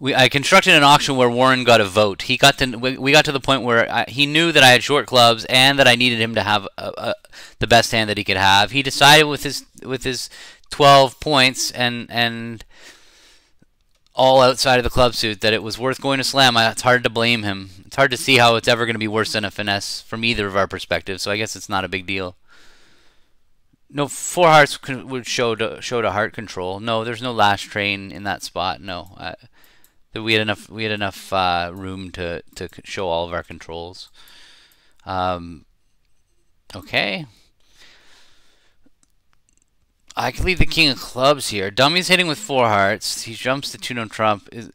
we I constructed an auction where Warren got a vote. He got to we, we got to the point where I, he knew that I had short clubs and that I needed him to have a, a, the best hand that he could have. He decided with his with his 12 points and and all outside of the club suit that it was worth going to slam. It's hard to blame him. It's hard to see how it's ever going to be worse than a finesse from either of our perspectives. So I guess it's not a big deal. No, four hearts would show to show to heart control. No, there's no last train in that spot. No, uh, we had enough we had enough uh, room to to show all of our controls. Um, okay. I could leave the king of clubs here. Dummy's hitting with four hearts. He jumps to two no trump. Is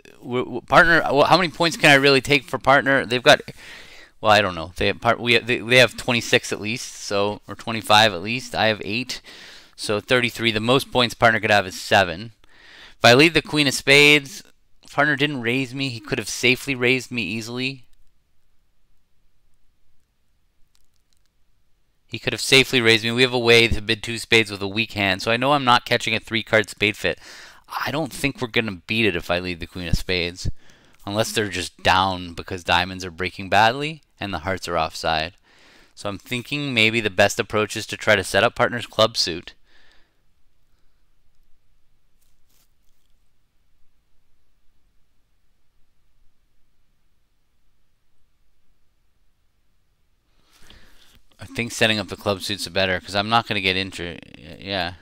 partner? How many points can I really take for partner? They've got. Well, I don't know. They have part. We have, they, they have 26 at least. So or 25 at least. I have eight. So 33. The most points partner could have is seven. If I leave the queen of spades, partner didn't raise me. He could have safely raised me easily. He could have safely raised me. We have a way to bid two spades with a weak hand, so I know I'm not catching a three-card spade fit. I don't think we're going to beat it if I lead the queen of spades. Unless they're just down because diamonds are breaking badly and the hearts are offside. So I'm thinking maybe the best approach is to try to set up partner's club suit. I think setting up the club suits better because I'm not going to get into yeah.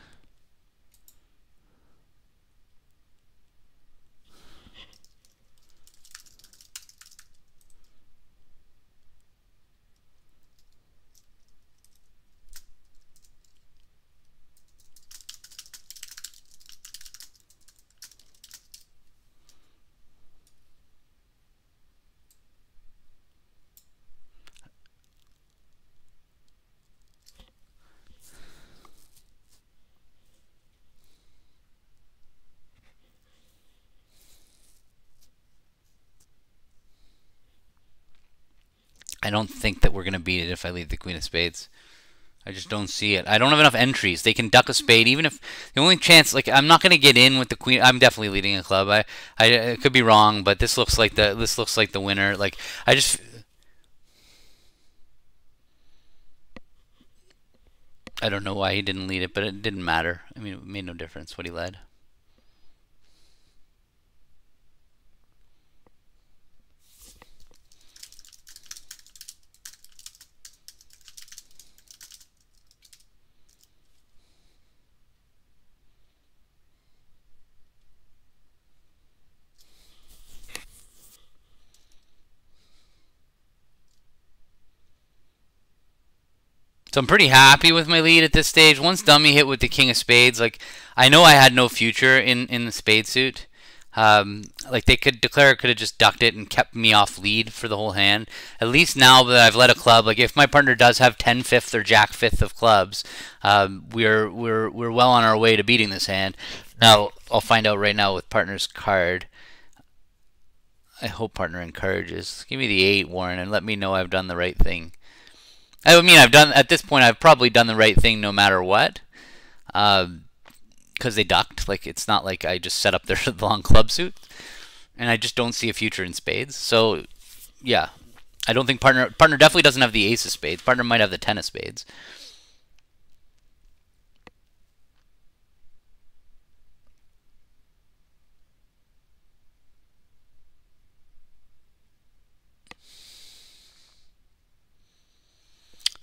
I don't think that we're going to beat it if I leave the Queen of Spades. I just don't see it. I don't have enough entries. They can duck a spade, even if the only chance, like I'm not going to get in with the queen. I'm definitely leading a club. I, I, I could be wrong, but this looks like the this looks like the winner. Like I just, I don't know why he didn't lead it, but it didn't matter. I mean, it made no difference what he led. So I'm pretty happy with my lead at this stage. Once Dummy hit with the King of Spades, like I know I had no future in in the spade suit. Um, like they could declare could have just ducked it and kept me off lead for the whole hand. At least now that I've led a club, like if my partner does have 10 fifth or jack fifth of clubs, um, we're we're we're well on our way to beating this hand. Now I'll find out right now with partner's card. I hope partner encourages. Give me the eight, Warren, and let me know I've done the right thing. I mean, I've done at this point. I've probably done the right thing no matter what, because um, they ducked. Like it's not like I just set up their long club suit, and I just don't see a future in spades. So, yeah, I don't think partner partner definitely doesn't have the ace of spades. Partner might have the ten of spades.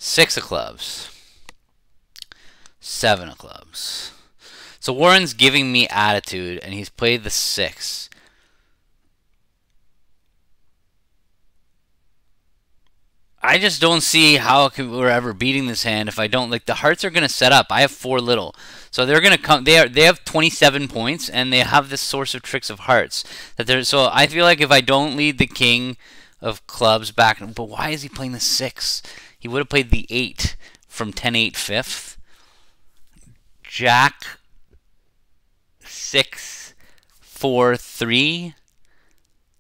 Six of clubs. Seven of clubs. So Warren's giving me attitude, and he's played the six. I just don't see how we're ever beating this hand if I don't like the hearts are gonna set up. I have four little, so they're gonna come. They are they have 27 points and they have this source of tricks of hearts that they're. So I feel like if I don't lead the king of clubs back, but why is he playing the six? He would have played the 8 from 10 8 fifth. Jack 6 4 3.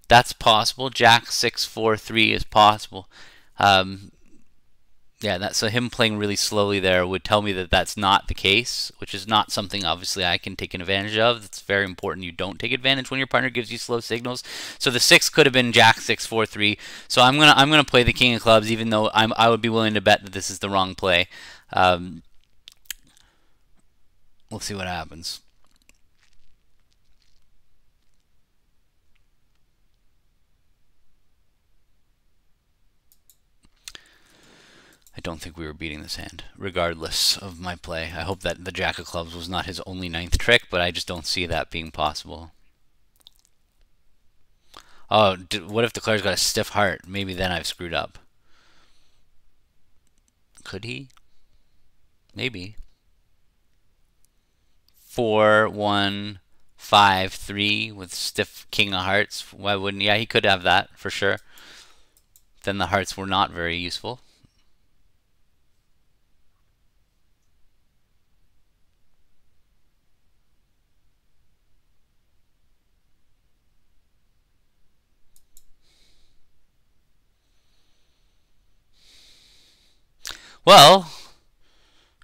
That's possible. Jack 6 4 3 is possible. Um, yeah, that, so him playing really slowly there would tell me that that's not the case, which is not something obviously I can take advantage of. It's very important you don't take advantage when your partner gives you slow signals. So the six could have been Jack six four three. So I'm gonna I'm gonna play the King of Clubs, even though I'm I would be willing to bet that this is the wrong play. Um, we'll see what happens. I don't think we were beating this hand, regardless of my play. I hope that the Jack of Clubs was not his only ninth trick, but I just don't see that being possible. Oh, what if the player's got a stiff heart? Maybe then I've screwed up. Could he? Maybe. Four, one, five, three with stiff king of hearts. Why wouldn't? Yeah, he could have that for sure. Then the hearts were not very useful. Well,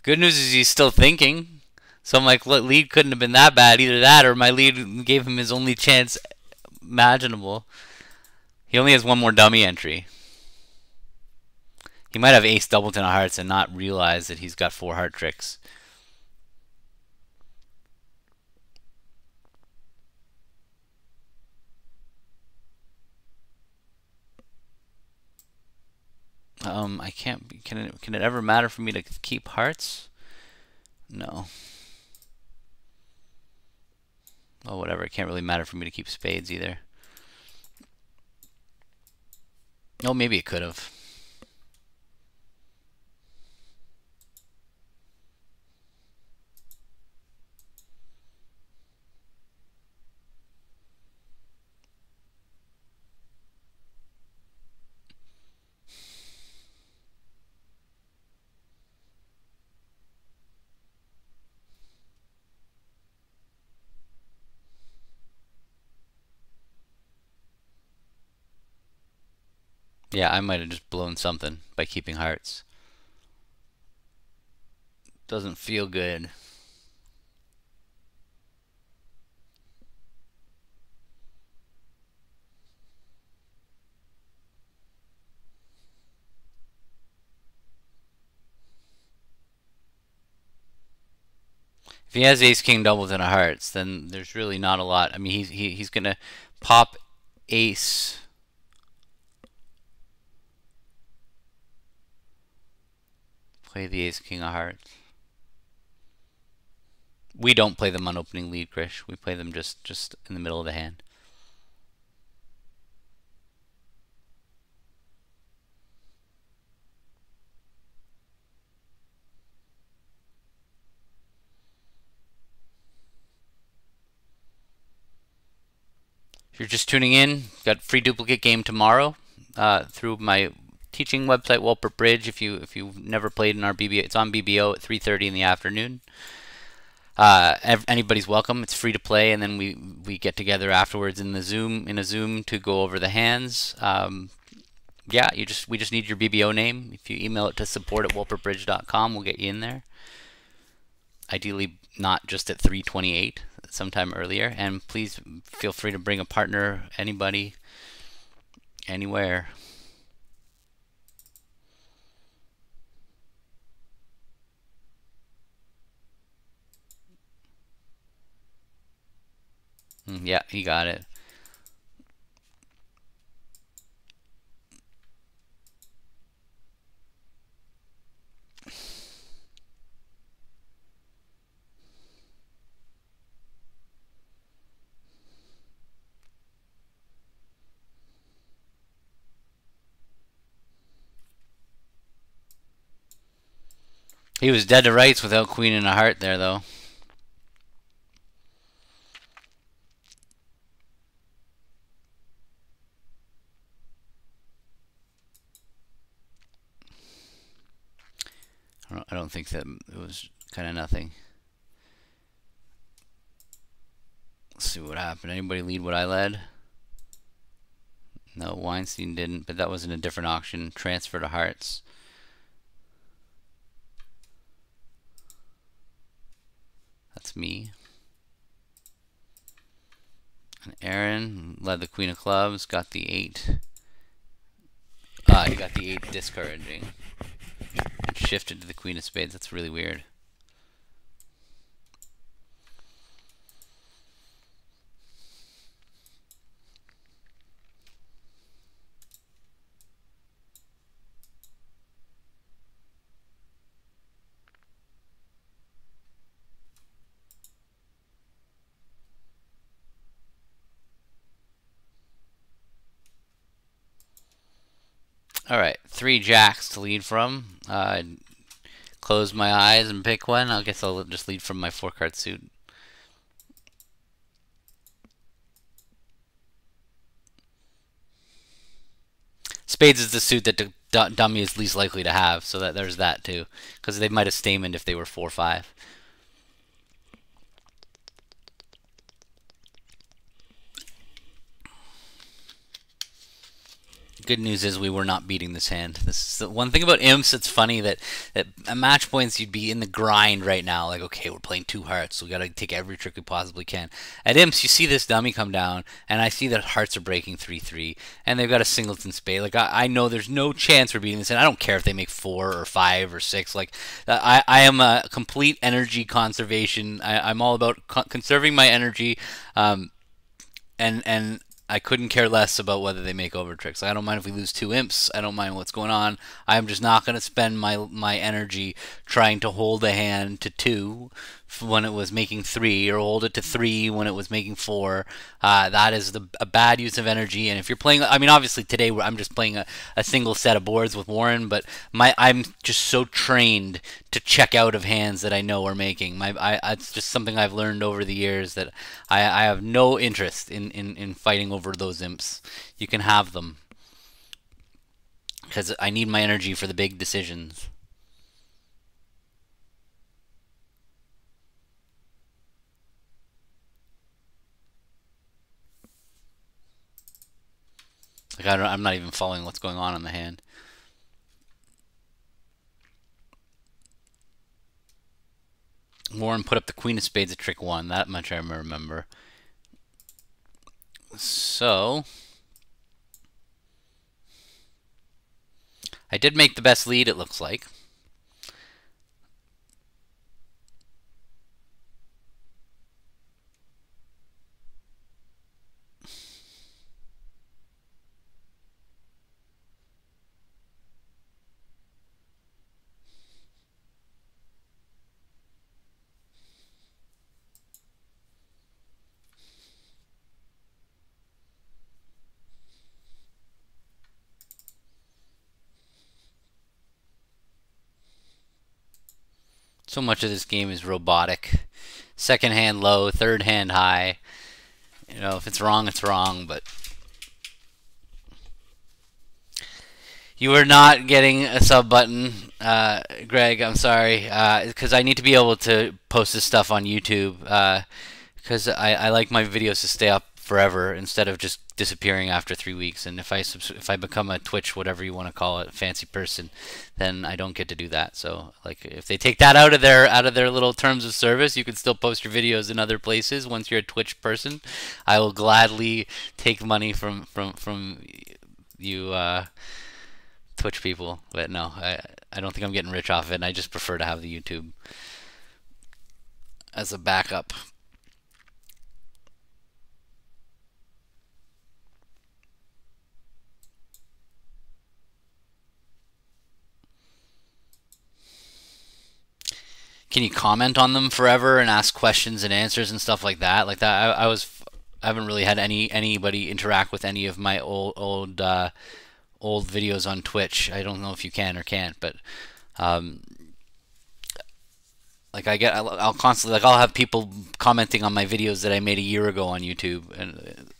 good news is he's still thinking. So I'm like, lead couldn't have been that bad. Either that or my lead gave him his only chance imaginable. He only has one more dummy entry. He might have ace double ten of hearts and not realize that he's got four heart tricks. Um, I can't. Can it? Can it ever matter for me to keep hearts? No. Oh, whatever. It can't really matter for me to keep spades either. Oh, maybe it could have. Yeah, I might have just blown something by keeping hearts. Doesn't feel good. If he has ace king doubles and a hearts, then there's really not a lot. I mean, he's he, he's gonna pop ace Play the ace king of hearts. We don't play them on opening lead, Krish. We play them just, just in the middle of the hand. If you're just tuning in, got free duplicate game tomorrow uh, through my teaching website Wolpert Bridge. If you if you've never played in our BBO, it's on BBO at 3:30 in the afternoon. Uh, anybody's welcome. It's free to play, and then we we get together afterwards in the Zoom in a Zoom to go over the hands. Um, yeah, you just we just need your BBO name. If you email it to support at wolpertbridge.com, we'll get you in there. Ideally, not just at 3:28, sometime earlier. And please feel free to bring a partner, anybody, anywhere. Mm, yeah, he got it. He was dead to rights without queen and a heart there, though. I don't think that it was kind of nothing. Let's see what happened. Anybody lead what I led? No, Weinstein didn't, but that was in a different auction. Transfer to Hearts. That's me. And Aaron led the Queen of Clubs, got the 8. Ah, he got the 8 discouraging and shifted to the queen of spades. That's really weird. All right three jacks to lead from. Uh, close my eyes and pick one. I guess I'll just lead from my four card suit. Spades is the suit that the dummy is least likely to have, so that there's that too. Because they might have Stayman if they were 4-5. Good news is we were not beating this hand. This is the one thing about imps. It's funny that, at match points you'd be in the grind right now. Like, okay, we're playing two hearts, so we got to take every trick we possibly can. At imps, you see this dummy come down, and I see that hearts are breaking three three, and they've got a singleton spade. Like, I, I know there's no chance we're beating this, and I don't care if they make four or five or six. Like, I I am a complete energy conservation. I, I'm all about conserving my energy. Um, and and I couldn't care less about whether they make over tricks. I don't mind if we lose two imps. I don't mind what's going on. I'm just not going to spend my my energy trying to hold a hand to two when it was making three, or hold it to three when it was making four. Uh, that is the, a bad use of energy. And if you're playing, I mean, obviously today I'm just playing a, a single set of boards with Warren, but my I'm just so trained to check out of hands that I know are making. My I, it's just something I've learned over the years that I, I have no interest in, in, in fighting over those imps. You can have them because I need my energy for the big decisions. Like I am not even following what's going on on the hand. Warren put up the Queen of Spades at trick one. That much I remember. So, I did make the best lead, it looks like. So much of this game is robotic. Second hand low, third hand high. You know, if it's wrong, it's wrong, but you are not getting a sub button, uh, Greg. I'm sorry, because uh, I need to be able to post this stuff on YouTube. Because uh, I, I like my videos to stay up forever instead of just disappearing after three weeks. And if I if I become a Twitch, whatever you want to call it, fancy person, then I don't get to do that. So like if they take that out of their out of their little terms of service, you can still post your videos in other places. Once you're a Twitch person, I will gladly take money from from from you. Uh, Twitch people, but no, I I don't think I'm getting rich off it. And I just prefer to have the YouTube as a backup. Can you comment on them forever and ask questions and answers and stuff like that? Like that, I, I was, I haven't really had any anybody interact with any of my old old uh, old videos on Twitch. I don't know if you can or can't, but um, like I get, I'll, I'll, constantly like I'll have people commenting on my videos that I made a year ago on YouTube, and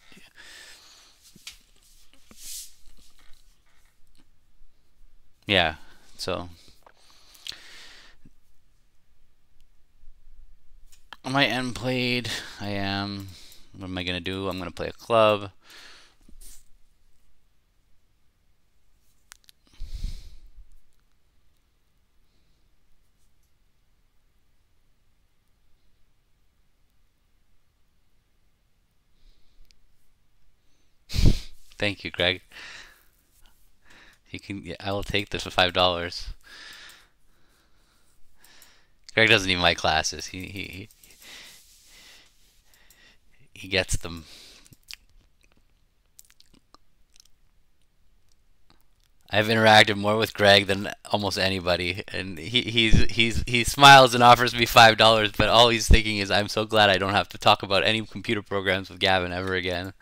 yeah, so Am I end played? I am. What am I going to do? I'm going to play a club. Thank you, Greg. You can. Yeah, I will take this for five dollars. Greg doesn't even like classes. He he he gets them. I've interacted more with Greg than almost anybody, and he he's he's he smiles and offers me five dollars, but all he's thinking is, "I'm so glad I don't have to talk about any computer programs with Gavin ever again."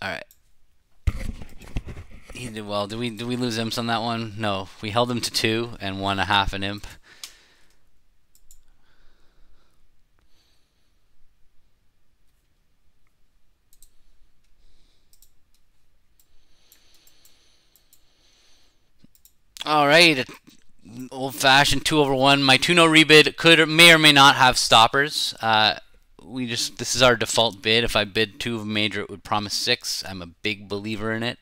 All right. he did well. Did we did we lose imps on that one? No, we held him to two and won a half an imp. All right, old fashioned two over one. My two no rebid could may or may not have stoppers. Uh, we just this is our default bid. If I bid two of major, it would promise six. I'm a big believer in it.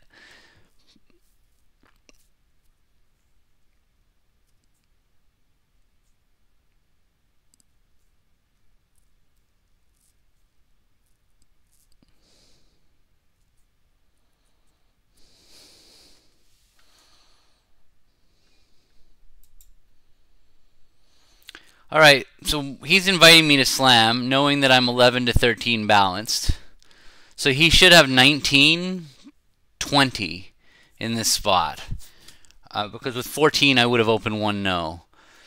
All right, so he's inviting me to slam, knowing that I'm 11 to 13 balanced. So he should have 19, 20 in this spot. Uh, because with 14, I would have opened one no.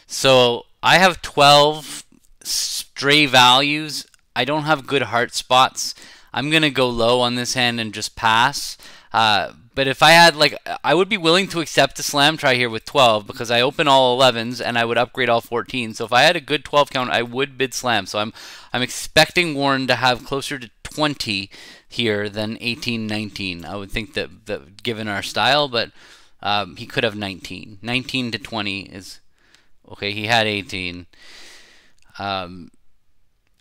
So I have 12 stray values. I don't have good heart spots. I'm going to go low on this hand and just pass. Uh, but if I had like, I would be willing to accept a slam try here with 12 because I open all 11s and I would upgrade all 14. So if I had a good 12 count, I would bid slam. So I'm I'm expecting Warren to have closer to 20 here than 18, 19. I would think that, that given our style, but um, he could have 19. 19 to 20 is okay. He had 18. Um,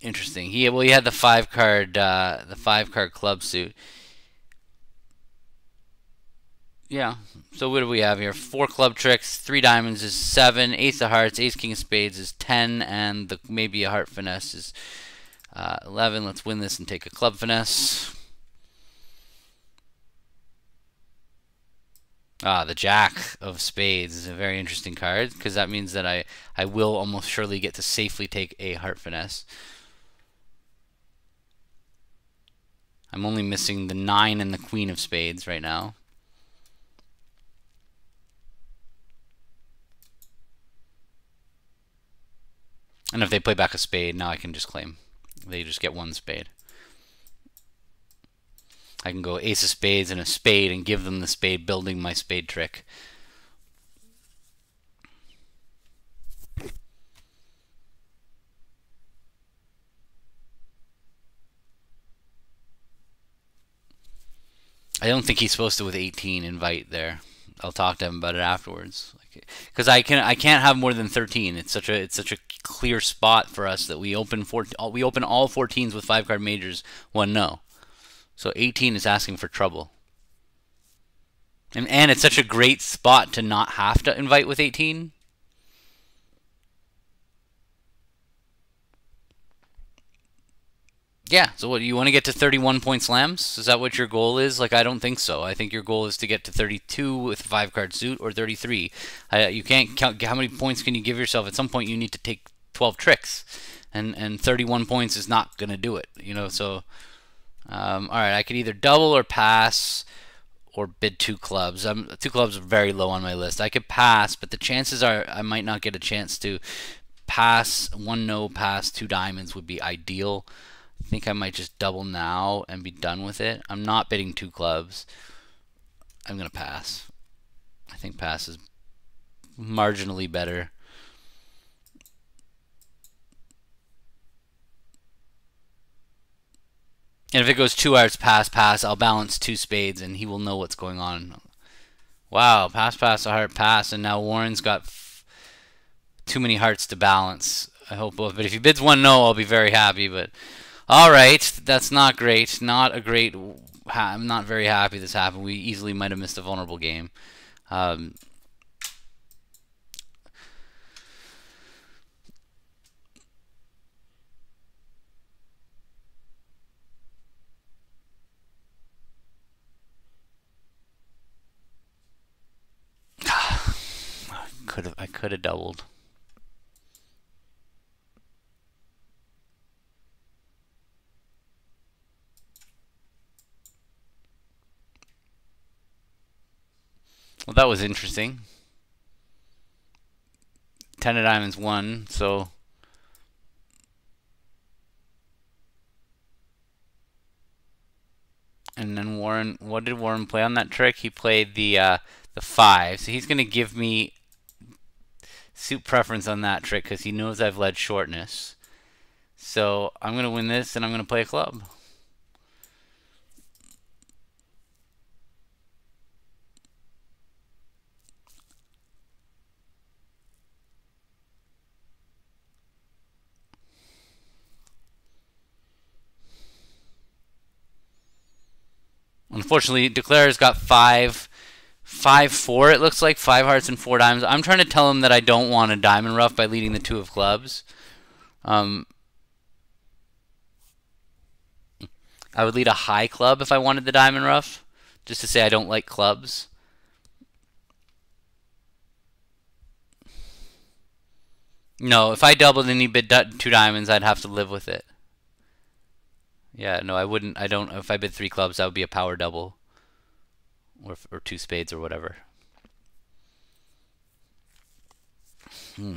interesting. He well, he had the five card uh, the five card club suit. Yeah. So what do we have here? Four club tricks, three diamonds is seven, ace of hearts, ace king of spades is ten, and the, maybe a heart finesse is uh, eleven. Let's win this and take a club finesse. Ah, the Jack of Spades is a very interesting card because that means that I, I will almost surely get to safely take a Heart Finesse. I'm only missing the 9 and the Queen of Spades right now. And if they play back a spade, now I can just claim. They just get one spade. I can go ace of spades and a spade and give them the spade, building my spade trick. I don't think he's supposed to with 18 invite there. I'll talk to him about it afterwards because I can I can't have more than 13. It's such a it's such a clear spot for us that we open four we open all 14s with five card majors, one no. So 18 is asking for trouble. And and it's such a great spot to not have to invite with 18. Yeah. So what you want to get to 31 point slams? Is that what your goal is? Like I don't think so. I think your goal is to get to 32 with a five card suit or 33. Uh, you can't count how many points can you give yourself. At some point you need to take 12 tricks, and and 31 points is not gonna do it. You know. So um, all right, I could either double or pass or bid two clubs. Um, two clubs are very low on my list. I could pass, but the chances are I might not get a chance to pass one no pass two diamonds would be ideal think I might just double now and be done with it. I'm not bidding two clubs. I'm going to pass. I think pass is marginally better. And if it goes two hours pass, pass, I'll balance two spades and he will know what's going on. Wow, pass, pass, a heart, pass. And now Warren's got too many hearts to balance. I hope both. But if he bids one no, I'll be very happy. But all right, that's not great. Not a great. I'm not very happy this happened. We easily might have missed a vulnerable game. Um, could have I could have doubled. Well, that was interesting. Ten of diamonds won, so And then Warren, what did Warren play on that trick? He played the uh, the five. So he's going to give me suit preference on that trick because he knows I've led shortness. So I'm going to win this and I'm going to play a club. Unfortunately, Declarer's got five, five four. It looks like five hearts and four diamonds. I'm trying to tell him that I don't want a diamond ruff by leading the two of clubs. Um, I would lead a high club if I wanted the diamond ruff, just to say I don't like clubs. No, if I doubled and he bid two diamonds, I'd have to live with it. Yeah, no, I wouldn't. I don't. If I bid three clubs, that would be a power double, or or two spades or whatever. Hmm.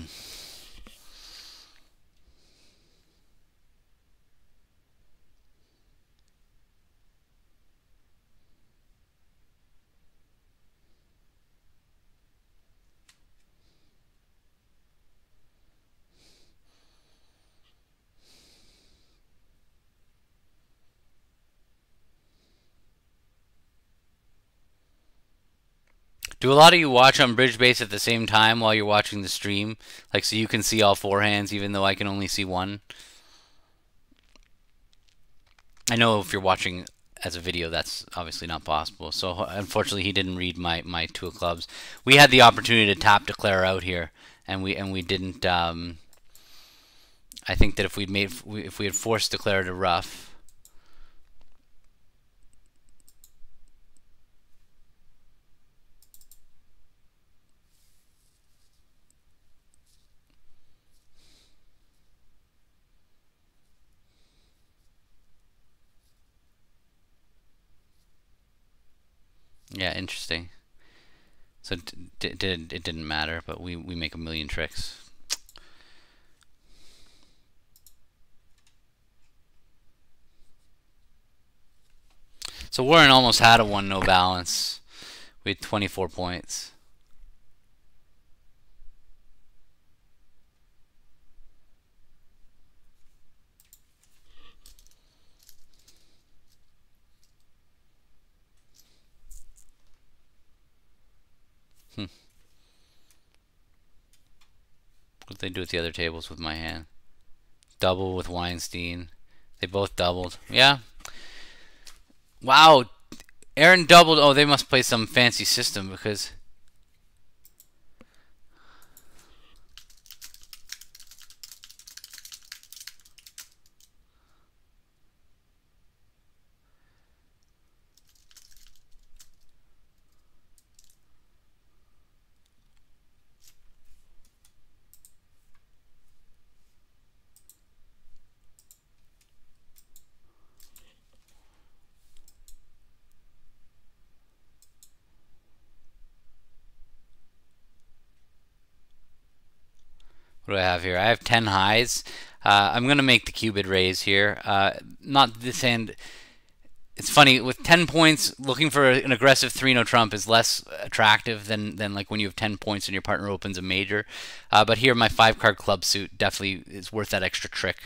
Do a lot of you watch on Bridgebase at the same time while you're watching the stream? Like, so you can see all four hands even though I can only see one? I know if you're watching as a video, that's obviously not possible. So, unfortunately, he didn't read my, my two of clubs. We had the opportunity to tap declare out here, and we and we didn't. Um, I think that if we'd made if we had forced declare to ruff, Yeah, interesting. So it, did it didn't matter, but we we make a million tricks. So Warren almost had a one no balance. We had 24 points. Hmm. What did they do with the other tables with my hand? Double with Weinstein. They both doubled. Yeah. Wow. Aaron doubled. Oh, they must play some fancy system because What do I have here? I have 10 highs. Uh, I'm going to make the cubed raise here. Uh, not this hand. It's funny, with 10 points, looking for an aggressive 3-no trump is less attractive than, than like when you have 10 points and your partner opens a major. Uh, but here, my 5-card club suit definitely is worth that extra trick.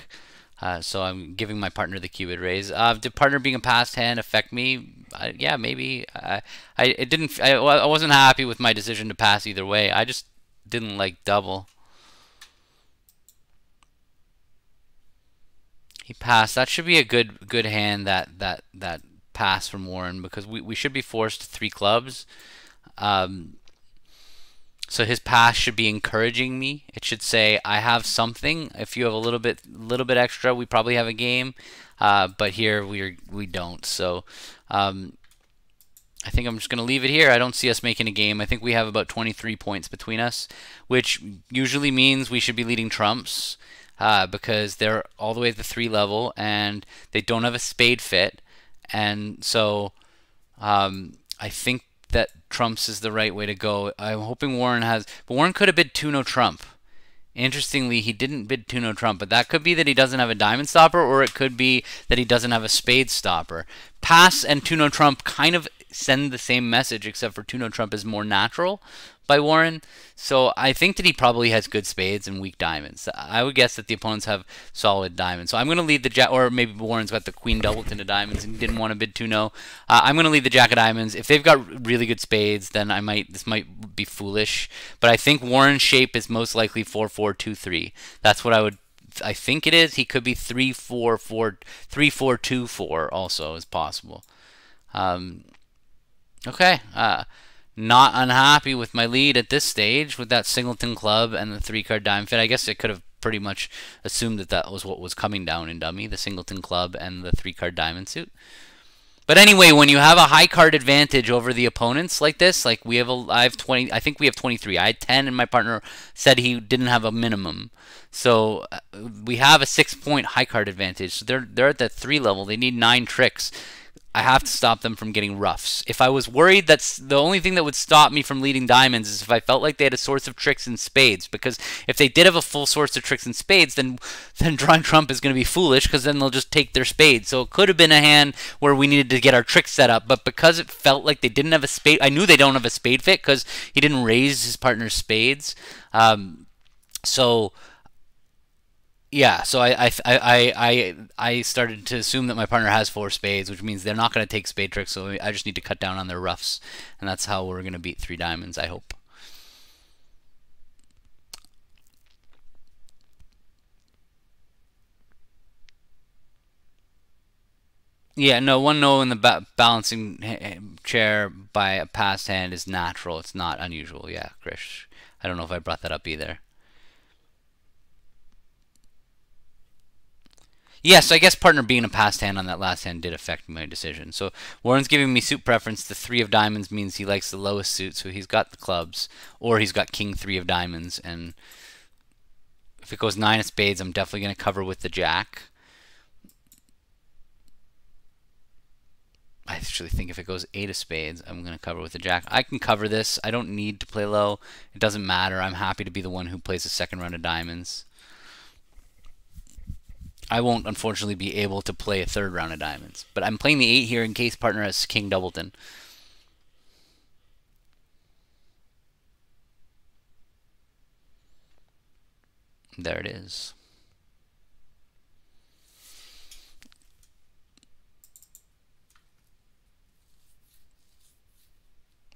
Uh, so I'm giving my partner the cubed raise. Uh, did partner being a passed hand affect me? Uh, yeah, maybe. I it didn't. I, I wasn't happy with my decision to pass either way. I just didn't like double. He passed. That should be a good good hand that that that pass from Warren because we, we should be forced to three clubs. Um, so his pass should be encouraging me. It should say I have something. If you have a little bit little bit extra, we probably have a game. Uh, but here we are, we don't. So um, I think I'm just going to leave it here. I don't see us making a game. I think we have about 23 points between us, which usually means we should be leading trumps uh, because they're all the way at the three level and they don't have a spade fit. And so um, I think that trumps is the right way to go. I'm hoping Warren has, but Warren could have bid two no trump. Interestingly, he didn't bid two no trump, but that could be that he doesn't have a diamond stopper, or it could be that he doesn't have a spade stopper. Pass and two no trump kind of send the same message, except for two no trump is more natural by Warren. So I think that he probably has good spades and weak diamonds. I would guess that the opponents have solid diamonds. So I'm going to lead the jack, or maybe Warren's got the queen doubleton of diamonds and didn't want to bid two no. Uh, I'm going to lead the jack of diamonds. If they've got really good spades, then I might this might be foolish. But I think Warren's shape is most likely 4-4-2-3. That's what I would I think it is. He could be three four four three four two four also is possible. Um, okay. Uh, not unhappy with my lead at this stage with that singleton club and the three card diamond fit. I guess I could have pretty much assumed that that was what was coming down in dummy, the singleton club and the three card diamond suit. But anyway, when you have a high card advantage over the opponents like this, like we have a, I have 20, I think we have 23. I had 10 and my partner said he didn't have a minimum. So uh, we have a six point high card advantage. So they're, they're at that three level. They need nine tricks. I have to stop them from getting ruffs. If I was worried, that's the only thing that would stop me from leading diamonds is if I felt like they had a source of tricks and spades. Because if they did have a full source of tricks and spades, then then drawing trump is going to be foolish because then they'll just take their spades. So it could have been a hand where we needed to get our tricks set up, but because it felt like they didn't have a spade, I knew they don't have a spade fit because he didn't raise his partner's spades. Um, so yeah, so I, I I I I started to assume that my partner has four spades, which means they're not going to take spade tricks. So I just need to cut down on their ruffs, and that's how we're going to beat three diamonds. I hope. Yeah, no, one no in the ba balancing eh, eh, chair by a passed hand is natural. It's not unusual. Yeah, Krish. I don't know if I brought that up either. Yes, I guess partner being a passed hand on that last hand did affect my decision. So Warren's giving me suit preference. The three of diamonds means he likes the lowest suit, so he's got the clubs, or he's got king three of diamonds. And if it goes nine of spades, I'm definitely going to cover with the jack. I actually think if it goes eight of spades, I'm going to cover with the jack. I can cover this. I don't need to play low. It doesn't matter. I'm happy to be the one who plays the second round of diamonds. I won't unfortunately be able to play a third round of diamonds. But I'm playing the 8 here in case partner has King Doubleton. There it is.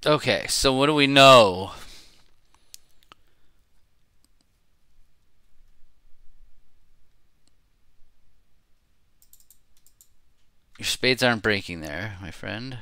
Okay, so what do we know? Your spades aren't breaking there, my friend.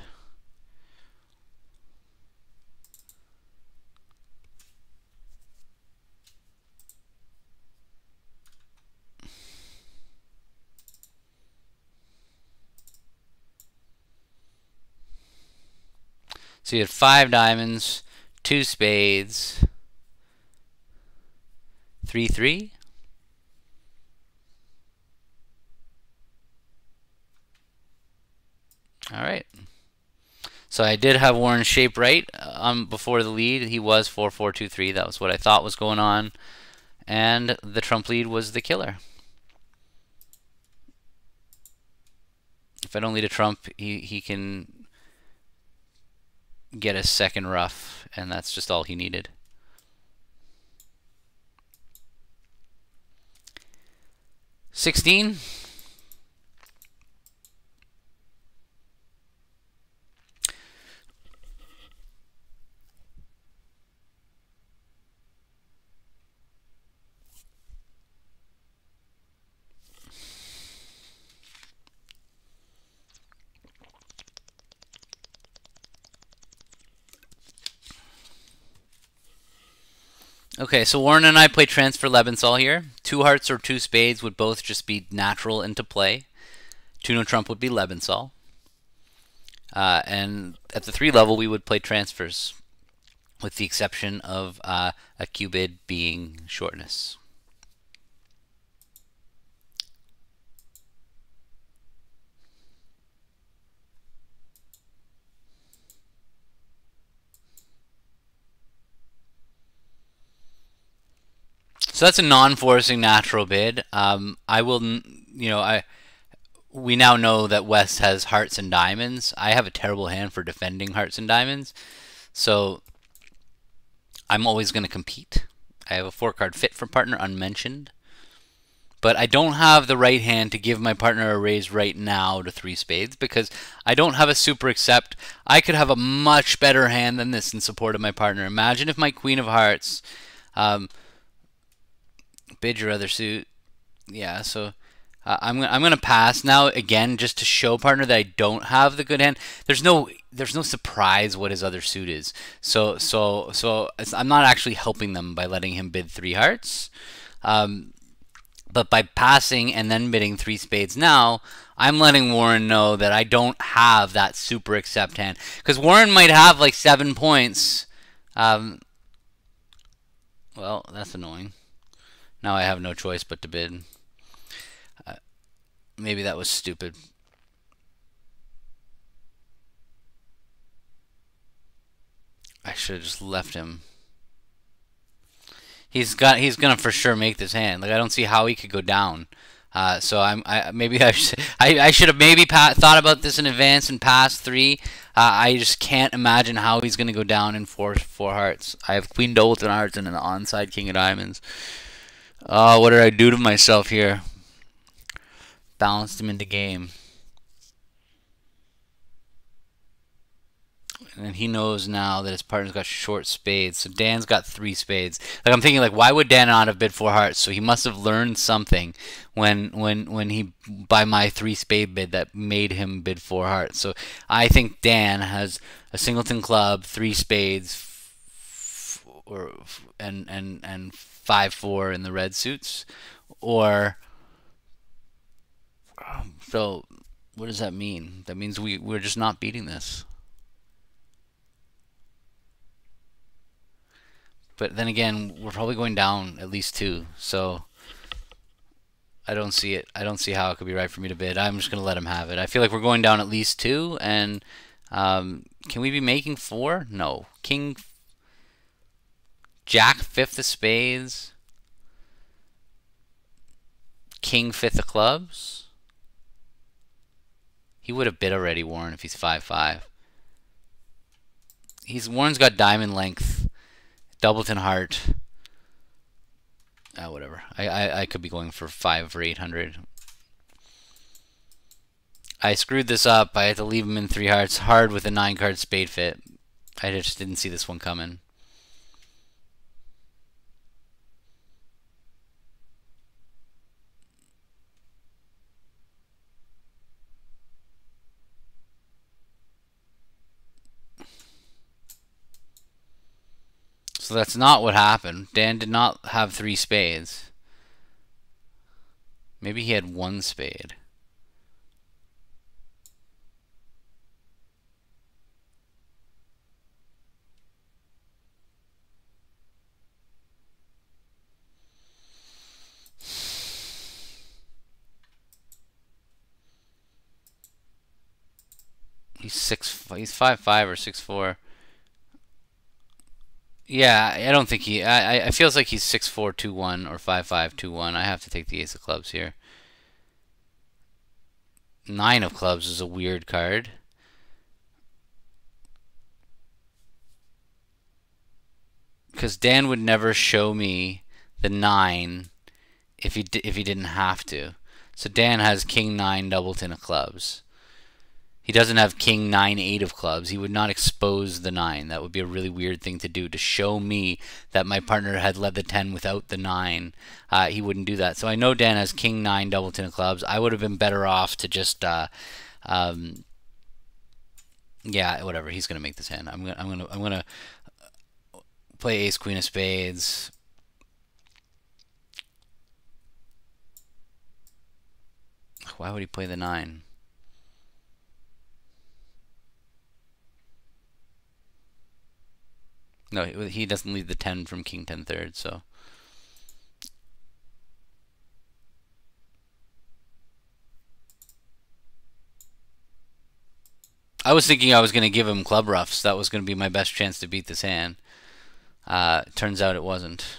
So you had five diamonds, two spades, three, three. All right. So I did have Warren shape right um, before the lead. He was 4423. That was what I thought was going on. And the trump lead was the killer. If I don't lead a trump, he, he can get a second ruff, and that's just all he needed. Sixteen. Okay, so Warren and I play transfer Lebensohl here. Two hearts or two spades would both just be natural into play. Two no trump would be Lebensohl. Uh, and at the three level, we would play transfers, with the exception of uh, a cue bid being shortness. So that's a non-forcing natural bid. Um, I will, you know, I we now know that West has hearts and diamonds. I have a terrible hand for defending hearts and diamonds, so I'm always going to compete. I have a four card fit for partner unmentioned. But I don't have the right hand to give my partner a raise right now to three spades because I don't have a super accept. I could have a much better hand than this in support of my partner. Imagine if my queen of hearts um, bid your other suit. Yeah, so uh, I'm gonna I'm gonna pass now again just to show partner that I don't have the good hand. There's no there's no surprise what his other suit is. So so so I'm not actually helping them by letting him bid three hearts. Um, but by passing and then bidding three spades now, I'm letting Warren know that I don't have that super accept hand. Because Warren might have like seven points. Um, well, that's annoying. Now I have no choice but to bid. Uh, maybe that was stupid. I should have just left him. He's got. He's gonna for sure make this hand. Like I don't see how he could go down. Uh, so I'm. I maybe I should. I, I should have maybe thought about this in advance and passed three. Uh, I just can't imagine how he's gonna go down in four four hearts. I have Queen Doubleton hearts and an onside King of Diamonds. Oh, what did I do to myself here? Balanced him into game. And he knows now that his partner's got short spades. So Dan's got three spades. Like I'm thinking, like, why would Dan not have bid four hearts? So he must have learned something when when when he by my three spade bid that made him bid four hearts. So I think Dan has a singleton club, three spades, or and and and five four in the red suits, or um, so. What does that mean? That means we we're just not beating this. But then again, we're probably going down at least two, so I don't see it. I don't see how it could be right for me to bid. I'm just gonna let him have it. I feel like we're going down at least two, and um, can we be making four? No. King Jack fifth of spades. King fifth of clubs. He would have bid already, Warren, if he's five five. He's Warren's got diamond length, Doubleton heart. Ah, whatever. I, I I could be going for five or eight hundred. I screwed this up. I had to leave him in three hearts hard with a nine card spade fit. I just didn't see this one coming. So that's not what happened. Dan did not have three spades. Maybe he had one spade. He's six. He's five five or six four. Yeah, I don't think he. I. I feels like he's six four two one or five five two one. I have to take the ace of clubs here. Nine of clubs is a weird card. Because Dan would never show me the nine if he if he didn't have to. So Dan has king nine doubleton of clubs. He doesn't have king 9 8 of clubs. He would not expose the 9. That would be a really weird thing to do to show me that my partner had led the 10 without the 9. Uh, he wouldn't do that. So I know Dan has king 9 doubleton of clubs. I would have been better off to just uh, um, yeah, whatever. He's going to make this hand. I'm to I'm to I'm to play ace queen of spades. Why would he play the 9? No, he doesn't leave the 10 from king 10 thirds, so. I was thinking I was going to give him club ruffs. That was going to be my best chance to beat this hand. Uh, turns out it wasn't.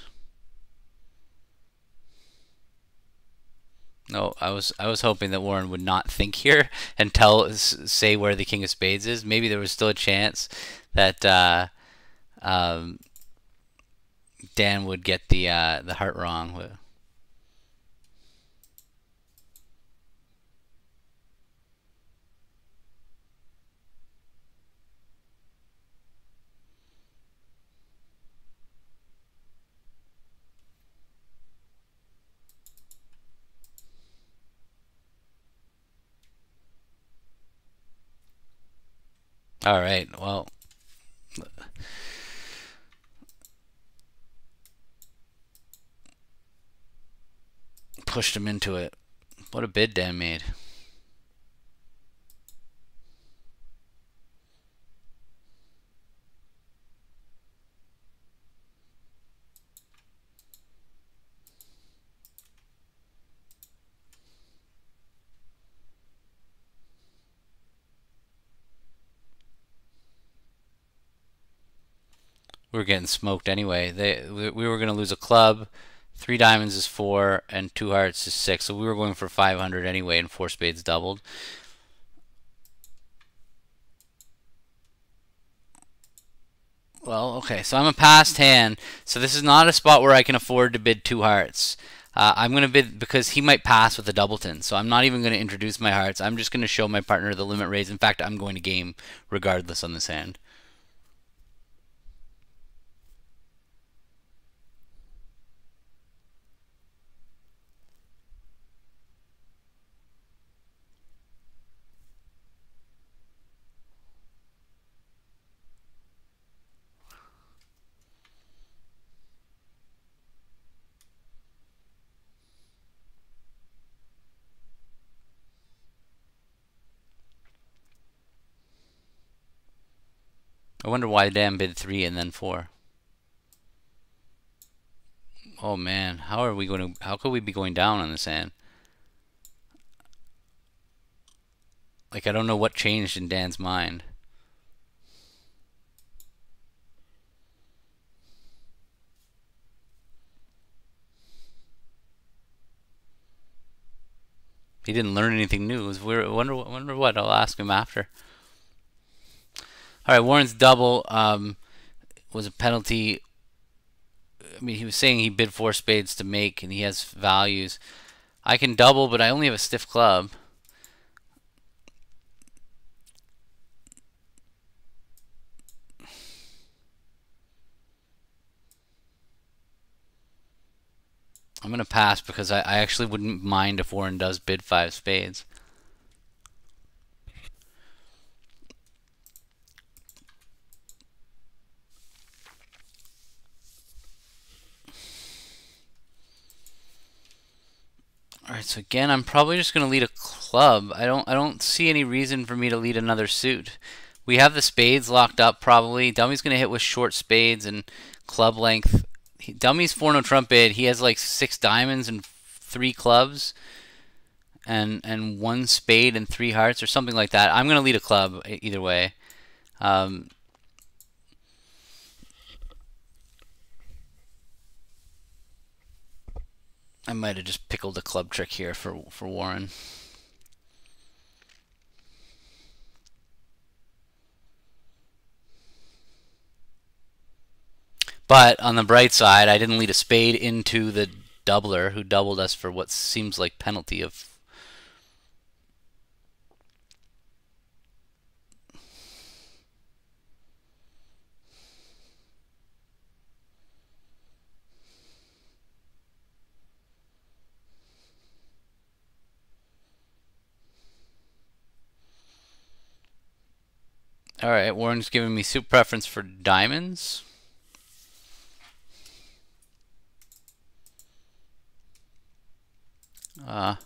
No, I was I was hoping that Warren would not think here and tell say where the king of spades is. Maybe there was still a chance that uh, um, Dan would get the uh, the heart wrong. All right. Well, pushed him into it. What a bid Dan made. we were getting smoked anyway. They we were going to lose a club. Three diamonds is four, and two hearts is six. So we were going for 500 anyway, and four spades doubled. Well, okay, so I'm a passed hand. So this is not a spot where I can afford to bid two hearts. Uh, I'm going to bid because he might pass with a doubleton. So I'm not even going to introduce my hearts. I'm just going to show my partner the limit raise. In fact, I'm going to game regardless on this hand. I wonder why Dan bid three and then four. Oh man, how are we going to? How could we be going down on this hand? Like I don't know what changed in Dan's mind. He didn't learn anything new. I wonder, wonder what. I'll ask him after. All right, Warren's double um, was a penalty. I mean, he was saying he bid four spades to make, and he has values. I can double, but I only have a stiff club. I'm going to pass because I, I actually wouldn't mind if Warren does bid five spades. Alright, so again, I'm probably just going to lead a club. I don't I don't see any reason for me to lead another suit. We have the spades locked up probably. Dummy's going to hit with short spades and club length. He, Dummy's 4 no trump bid. He has like 6 diamonds and 3 clubs and and one spade and three hearts or something like that. I'm going to lead a club either way. Um, I might have just pickled a club trick here for, for Warren. But on the bright side, I didn't lead a spade into the doubler who doubled us for what seems like penalty of Alright, Warren's giving me suit preference for diamonds. Uh,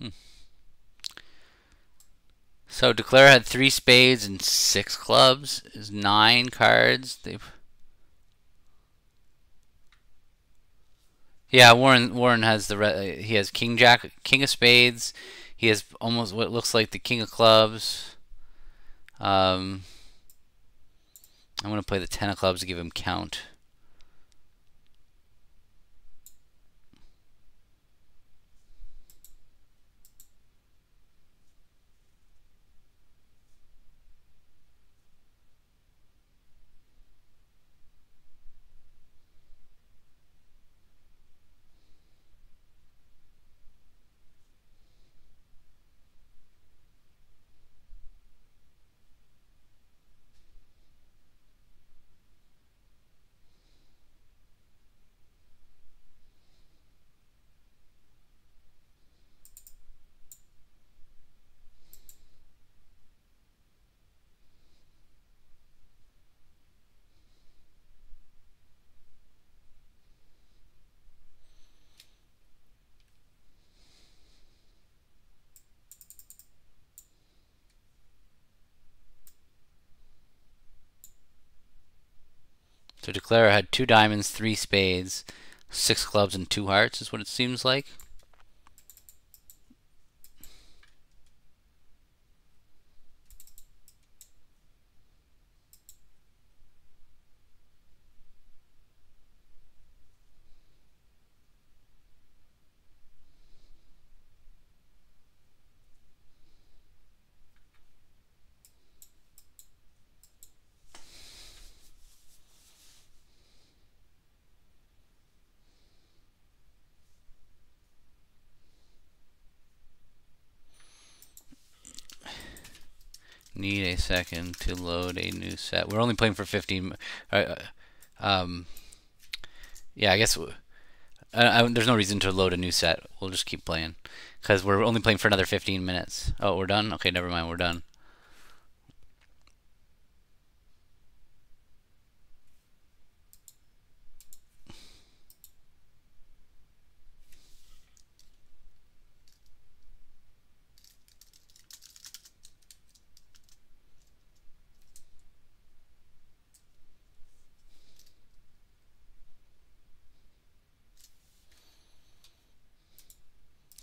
Hmm. So Declare had three spades and six clubs. Is nine cards. They've Yeah, Warren Warren has the he has King Jack, King of Spades. He has almost what looks like the King of Clubs. Um, I'm gonna play the Ten of Clubs to give him count. So Declare had two diamonds, three spades, six clubs, and two hearts is what it seems like. Need a second to load a new set. We're only playing for 15. Uh, um, yeah, I guess I, there's no reason to load a new set. We'll just keep playing because we're only playing for another 15 minutes. Oh, we're done? Okay, never mind. We're done.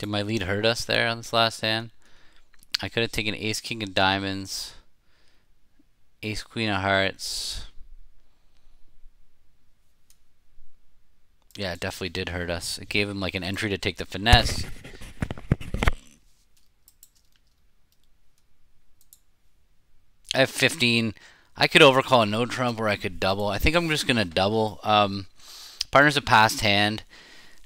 Did my lead hurt us there on this last hand? I could have taken ace, king of diamonds, ace, queen of hearts. Yeah, it definitely did hurt us. It gave him like an entry to take the finesse. I have 15. I could overcall a no trump or I could double. I think I'm just going to double. Um, partner's a passed hand.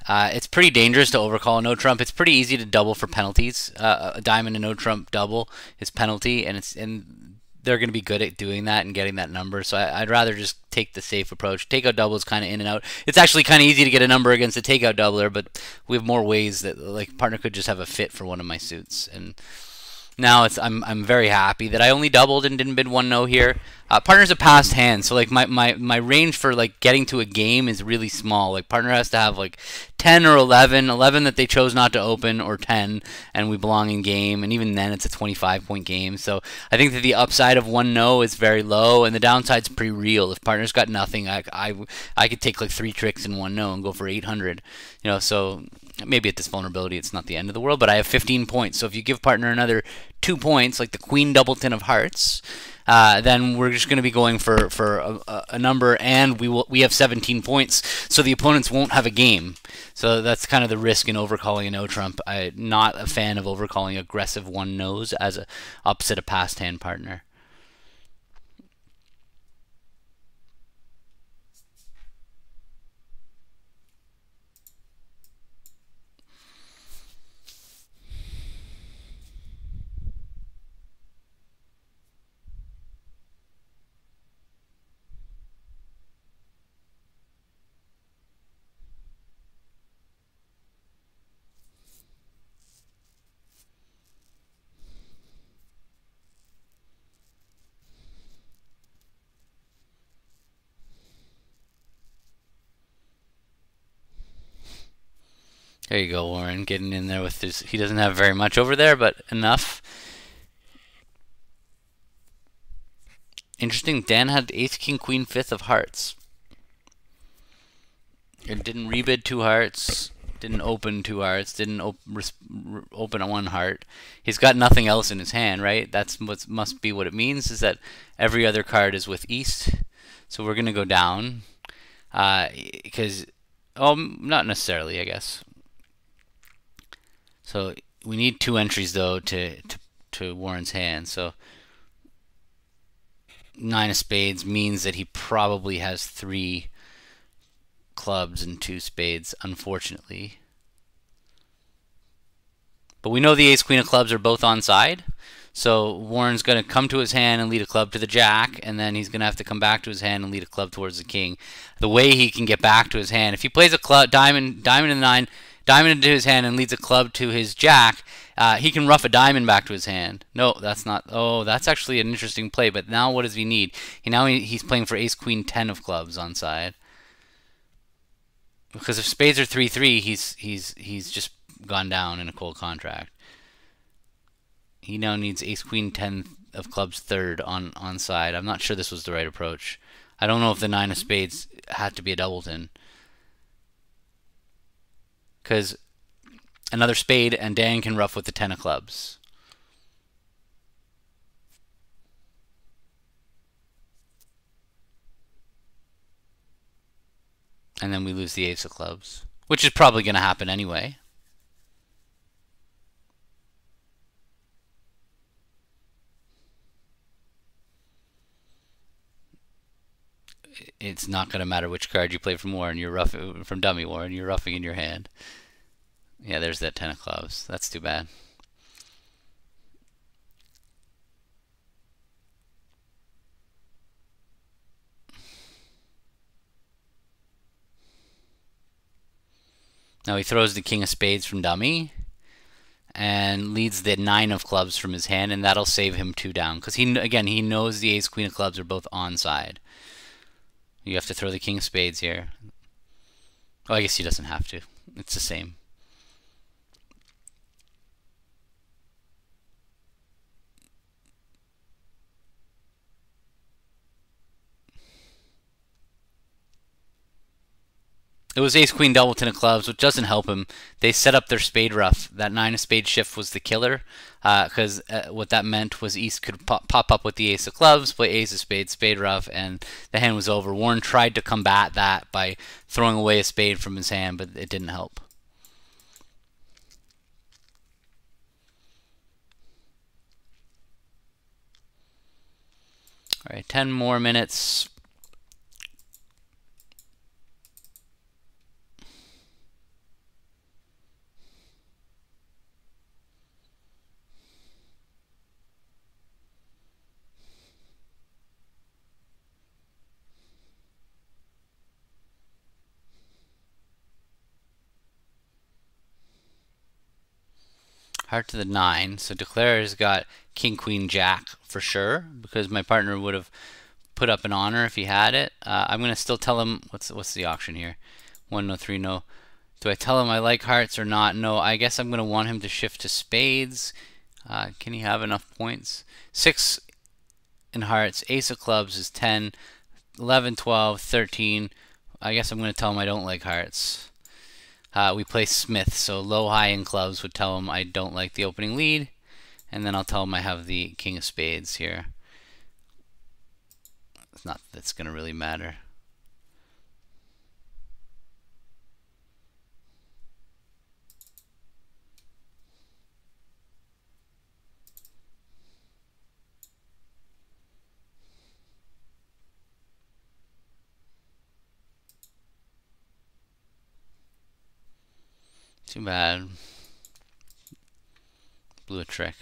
Uh, it's pretty dangerous to overcall a no trump. It's pretty easy to double for penalties. Uh, a diamond and no trump double is penalty, and it's and they're going to be good at doing that and getting that number. So I, would rather just take the safe approach. Takeout double is kind of in and out. It's actually kind of easy to get a number against a takeout doubler, but we have more ways that like partner could just have a fit for one of my suits and now it's I'm I'm very happy that I only doubled and didn't bid one no here. Uh, partner's a passed hand, so like my, my my range for like getting to a game is really small. Like partner has to have like 10 or 11, 11 that they chose not to open, or 10, and we belong in game. And even then, it's a 25 point game. So I think that the upside of one no is very low, and the downside's pretty real. If partner's got nothing, I I I could take like three tricks in one no and go for 800. You know, so maybe at this vulnerability it's not the end of the world, but I have 15 points. So if you give partner another two points, like the Queen Doubleton of Hearts, uh, then we're just going to be going for for a, a, number, and we will we have 17 points, so the opponents won't have a game. So that's kind of the risk in overcalling a no trump. I'm not a fan of overcalling aggressive one nose as a opposite a passed hand partner. There you go, Warren, getting in there with his. He doesn't have very much over there, but enough. Interesting. Dan had ace, king, queen, fifth of hearts. It didn't rebid two hearts. Didn't open two hearts. Didn't op open one heart. He's got nothing else in his hand, right? That's what must be what it means. Is that every other card is with east. So we're gonna go down, because uh, oh, not necessarily, I guess. So we need two entries though to to, to Warren's hand. So nine of spades means that he probably has three clubs and two spades, unfortunately. But we know the ace queen of clubs are both on side. So Warren's going to come to his hand and lead a club to the jack, and then he's going to have to come back to his hand and lead a club towards the king. The way he can get back to his hand, if he plays a club diamond, diamond and nine, diamond into his hand and leads a club to his jack, uh, he can ruff a diamond back to his hand. No, that's not. Oh, that's actually an interesting play. But now what does he need? He now he, he's playing for ace queen ten of clubs on side. Because if spades are three three, he's he's he's just gone down in a cold contract. He now needs ace queen ten of clubs third on on side. I'm not sure this was the right approach. I don't know if the nine of spades had to be a doubleton. Because another spade and Dan can ruff with the ten of clubs. And then we lose the ace of clubs, which is probably going to happen anyway. It's not going to matter which card you play from Warren. You're ruff from dummy Warren. You're ruffing in your hand. Yeah, there's that ten of clubs. That's too bad. Now he throws the king of spades from dummy and leads the nine of clubs from his hand, and that'll save him two down. Because he again he knows the ace queen of clubs are both on side. You have to throw the king of spades here. Oh, I guess he doesn't have to. It's the same. It was ace queen double ten of clubs, which doesn't help him. They set up their spade ruff. That nine of spade shift was the killer, because uh, uh, what that meant was East could pop, pop, up with the ace of clubs, play ace of spade, spade ruff, and the hand was over. Warren tried to combat that by throwing away a spade from his hand, but it didn't help. All right, 10 more minutes. Heart to the nine. So Declare has got King, Queen, Jack for sure because my partner would have put up an honor if he had it. Uh, I'm gonna still tell him what's what's the auction here. One no three no. Do I tell him I like hearts or not? No. I guess I'm gonna want him to shift to spades. Uh, can he have enough points? Six in hearts. Ace of clubs is 10. 11, 12, 13. I guess I'm gonna tell him I don't like hearts. Uh, we play Smith, so low, high, in clubs would tell him I don't like the opening lead, and then I'll tell him I have the King of Spades here. It's not that's going to really matter. Too bad. Blew a trick.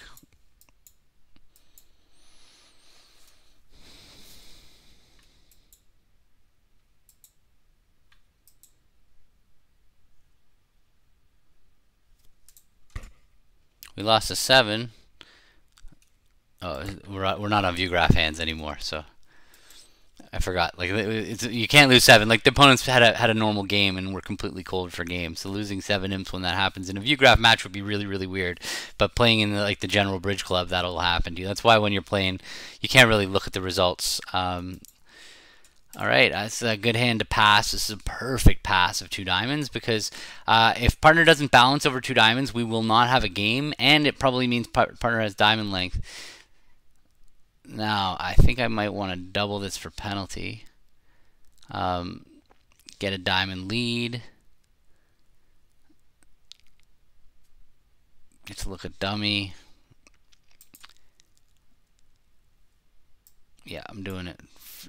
We lost a 7. Oh, we're, we're not on vugraph hands anymore, so... I forgot. Like you can't lose seven. Like the opponents had a had a normal game and were completely cold for game. So losing seven imps when that happens in a vugraph match would be really really weird. But playing in the, like the general bridge club, that'll happen to you. That's why when you're playing, you can't really look at the results. Um, all right, that's a good hand to pass. This is a perfect pass of two diamonds because uh, if partner doesn't balance over two diamonds, we will not have a game, and it probably means partner has diamond length. Now, I think I might want to double this for penalty. Um, get a diamond lead. Get to look at dummy. Yeah, I'm doing it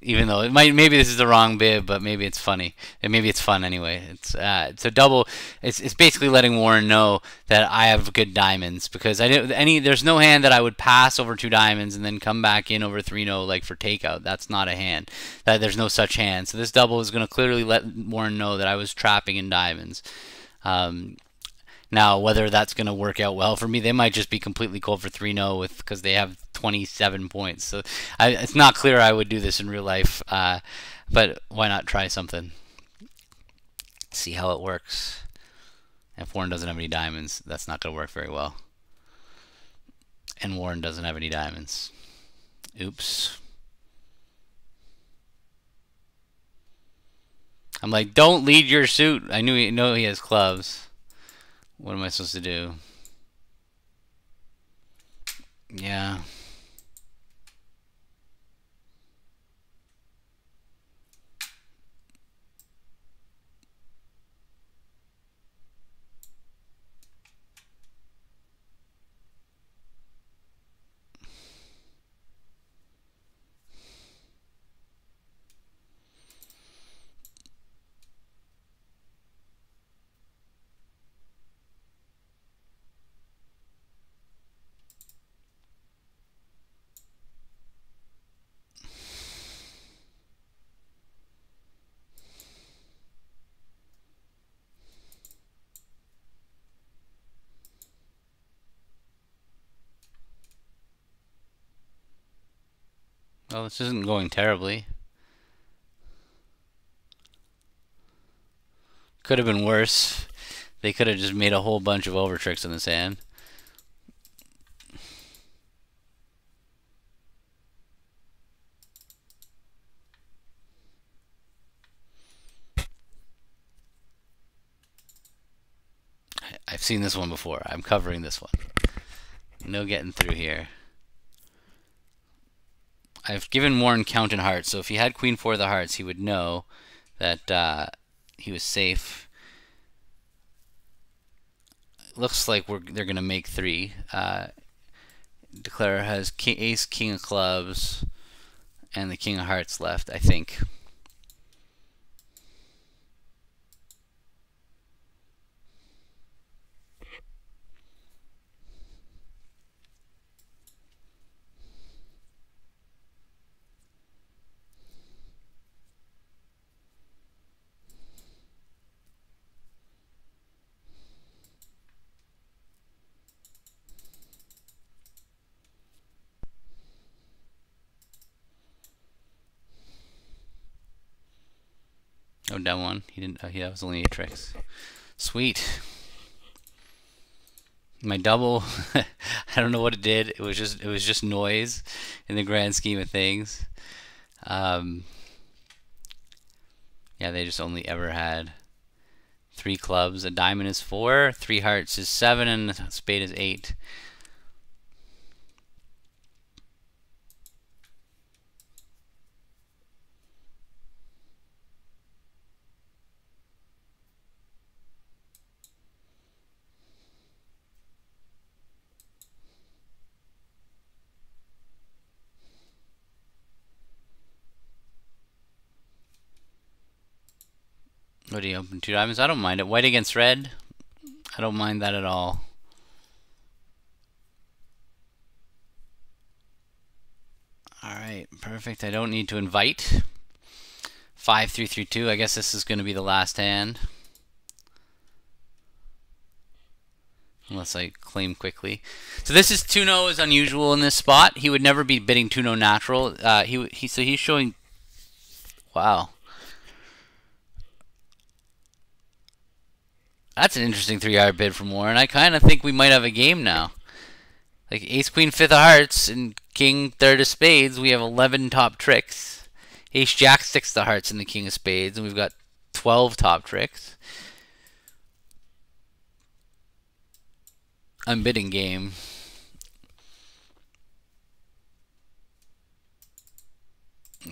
even though it might maybe this is the wrong bib, but maybe it's funny and maybe it's fun anyway. It's uh, a double. It's it's basically letting Warren know that I have good diamonds because I didn't any. There's no hand that I would pass over two diamonds and then come back in over three no like for takeout. That's not a hand. That there's no such hand. So this double is going to clearly let Warren know that I was trapping in diamonds. Um, now, whether that's going to work out well for me, they might just be completely cold for 3 0 with because they have 27 points. So I, it's not clear I would do this in real life, uh, but why not try something? See how it works. If Warren doesn't have any diamonds, that's not going to work very well. And Warren doesn't have any diamonds. Oops. I'm like, don't lead your suit. I knew he know he has clubs. What am I supposed to do? Yeah. Well, this isn't going terribly. Could have been worse. They could have just made a whole bunch of over tricks in the sand. I've seen this one before. I'm covering this one. No getting through here. I've given Warren count in hearts, so if he had queen four of the hearts, he would know that uh, he was safe. Looks like we're they're gonna make three. Uh, Declare has ace, king of clubs, and the king of hearts left, I think. Oh, down one. He didn't. Uh, yeah, that was only tricks. Sweet. My double. I don't know what it did. It was just. It was just noise, in the grand scheme of things. Um. Yeah, they just only ever had three clubs. A diamond is four. Three hearts is seven, and a spade is eight. What do you open two diamonds? I don't mind it. White against red. I don't mind that at all. Alright, perfect. I don't need to invite. 5332. I guess this is going to be the last hand. Unless I claim quickly. So this is 2-0 is unusual in this spot. He would never be bidding 2-0 natural. Uh, he, he, so he's showing Wow. That's an interesting three-hour bid from Warren. I kind of think we might have a game now. Like ace, queen, fifth of hearts, and king, third of spades. We have 11 top tricks. Ace, jack, six of hearts, and the king of spades. And we've got 12 top tricks. I'm bidding game.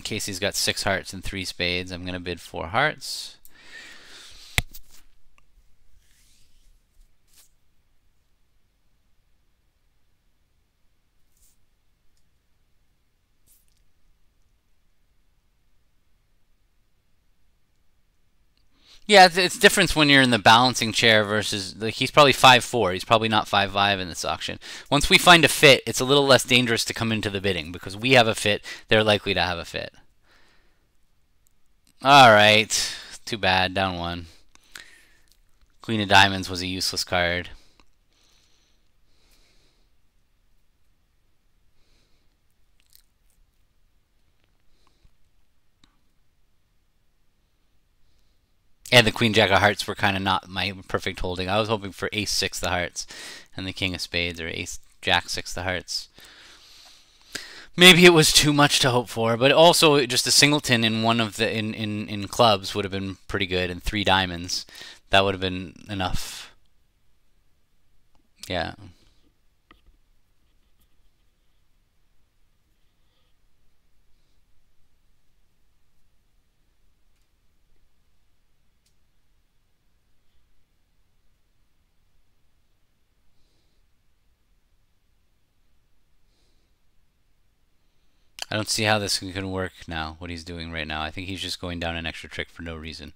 Casey's got six hearts and three spades. I'm going to bid four hearts. Yeah, it's, it's different when you're in the balancing chair versus like he's probably five four. He's probably not five five in this auction. Once we find a fit, it's a little less dangerous to come into the bidding because we have a fit. They're likely to have a fit. All right, too bad. Down one. Queen of Diamonds was a useless card. And the Queen Jack of Hearts were kind of not my perfect holding. I was hoping for Ace Six the Hearts and the King of Spades or Ace Jack Six the Hearts. Maybe it was too much to hope for, but also just a singleton in one of the in, in, in clubs would have been pretty good, and three diamonds. That would have been enough. Yeah. I don't see how this can work now, what he's doing right now. I think he's just going down an extra trick for no reason.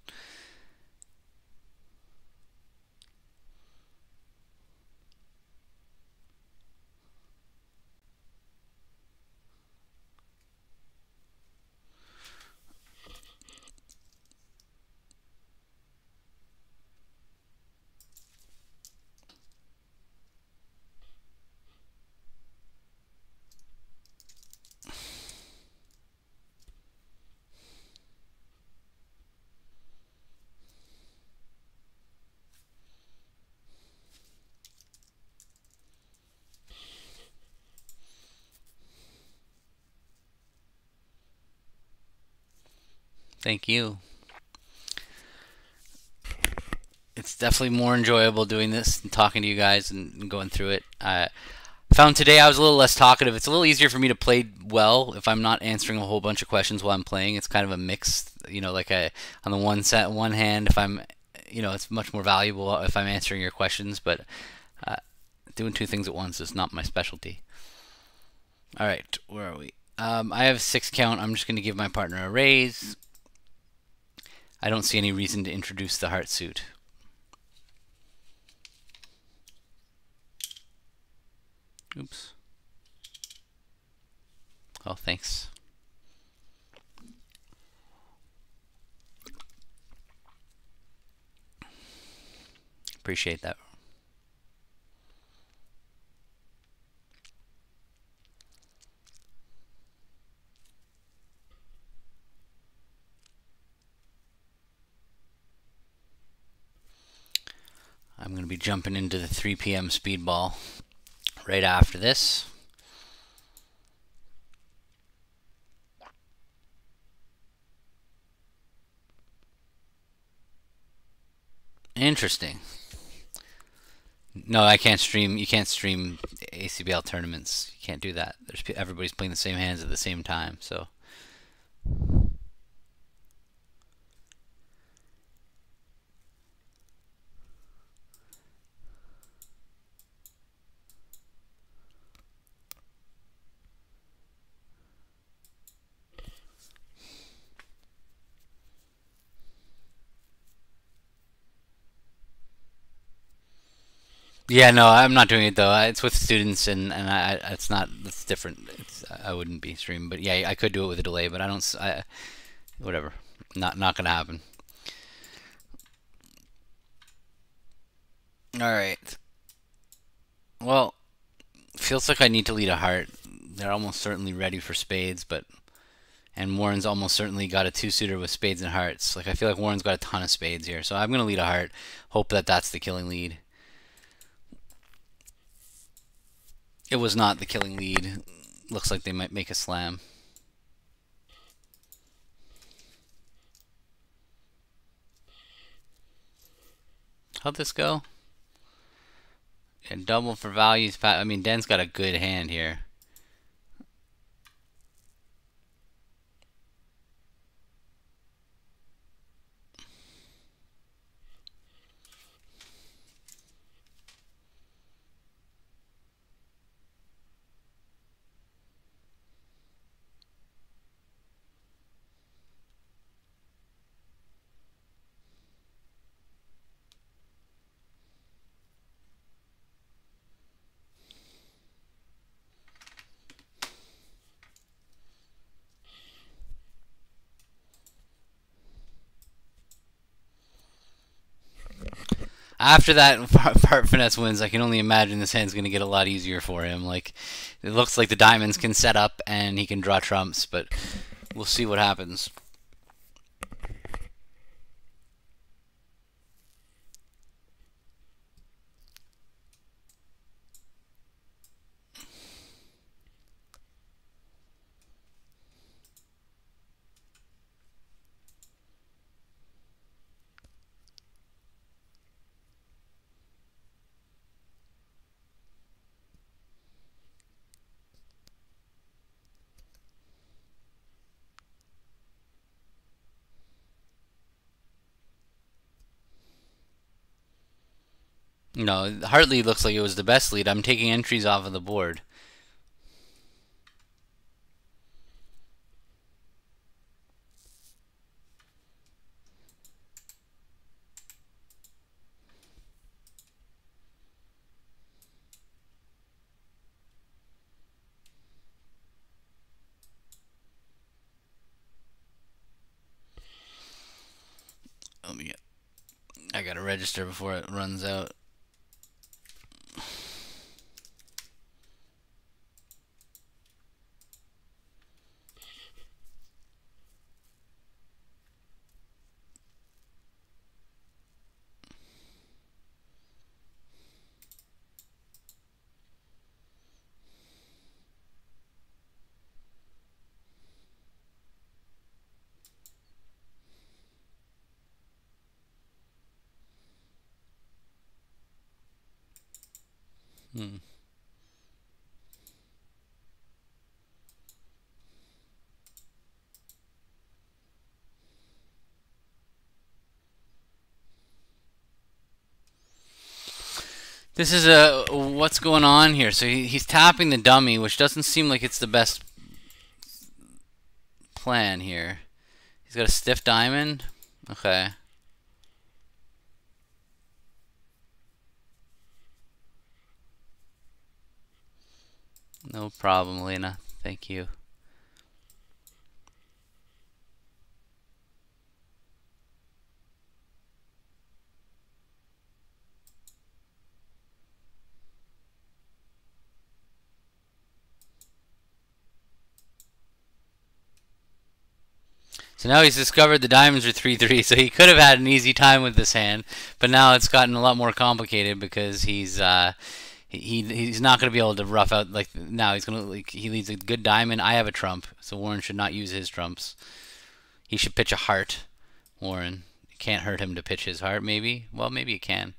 Thank you. It's definitely more enjoyable doing this and talking to you guys and going through it. I found today I was a little less talkative. It's a little easier for me to play well if I'm not answering a whole bunch of questions while I'm playing. It's kind of a mix, you know, like a on the one set one hand if I'm, you know, it's much more valuable if I'm answering your questions, but uh, doing two things at once is not my specialty. All right, where are we? Um, I have six count. I'm just going to give my partner a raise. I don't see any reason to introduce the heart suit. Oops. Oh, thanks. Appreciate that. I'm going to be jumping into the 3 p.m. speedball right after this. Interesting. No, I can't stream. You can't stream ACBL tournaments. You can't do that. There's everybody's playing the same hands at the same time. So. Yeah, no, I'm not doing it though. It's with students, and and I, it's not. It's different. It's I wouldn't be streaming, but yeah, I could do it with a delay, but I don't. I, whatever. Not not gonna happen. All right. Well, feels like I need to lead a heart. They're almost certainly ready for spades, but and Warren's almost certainly got a two-suiter with spades and hearts. Like I feel like Warren's got a ton of spades here, so I'm gonna lead a heart. Hope that that's the killing lead. It was not the killing lead. Looks like they might make a slam. How'd this go? And double for values. I mean, Den's got a good hand here. After that part finesse wins, I can only imagine this hand's going to get a lot easier for him. Like it looks like the diamonds can set up and he can draw trumps, but we'll see what happens. No, Hartley looks like it was the best lead. I'm taking entries off of the board. I gotta register before it runs out. Hmm. This is a what's going on here. So he, he's tapping the dummy, which doesn't seem like it's the best plan here. He's got a stiff diamond. Okay. No problem, Lena. Thank you. So now he's discovered the diamonds are 3-3, so he could have had an easy time with this hand, but now it's gotten a lot more complicated because he's uh, he he's not going to be able to ruff out like now. He's going to like he leads a good diamond. I have a trump, so Warren should not use his trumps. He should pitch a heart. Warren can't hurt him to pitch his heart. Maybe well maybe it can.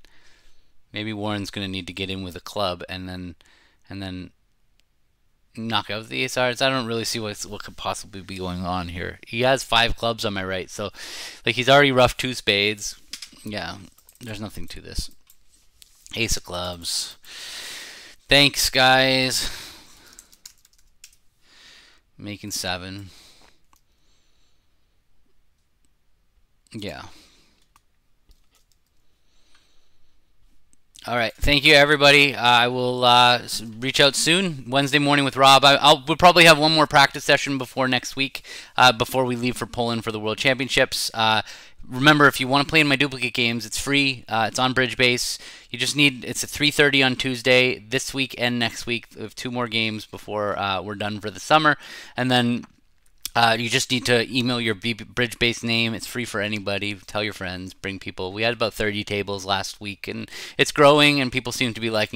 Maybe Warren's going to need to get in with a club and then and then knock out the ace. I don't really see what's what could possibly be going on here. He has five clubs on my right, so like he's already ruffed two spades. Yeah, there's nothing to this. Ace of clubs. Thanks, guys. Making seven. Yeah. All right. Thank you, everybody. Uh, I will uh, reach out soon. Wednesday morning with Rob. I, will we'll probably have one more practice session before next week, uh, before we leave for Poland for the World Championships. Uh, remember, if you want to play in my duplicate games, it's free. Uh, it's on Bridge Base. You just need it's at 3:30 on Tuesday this week and next week. We have two more games before uh, we're done for the summer, and then Uh, you just need to email your bridge base name. It's free for anybody. Tell your friends, bring people. We had about 30 tables last week, and it's growing, and people seem to be liking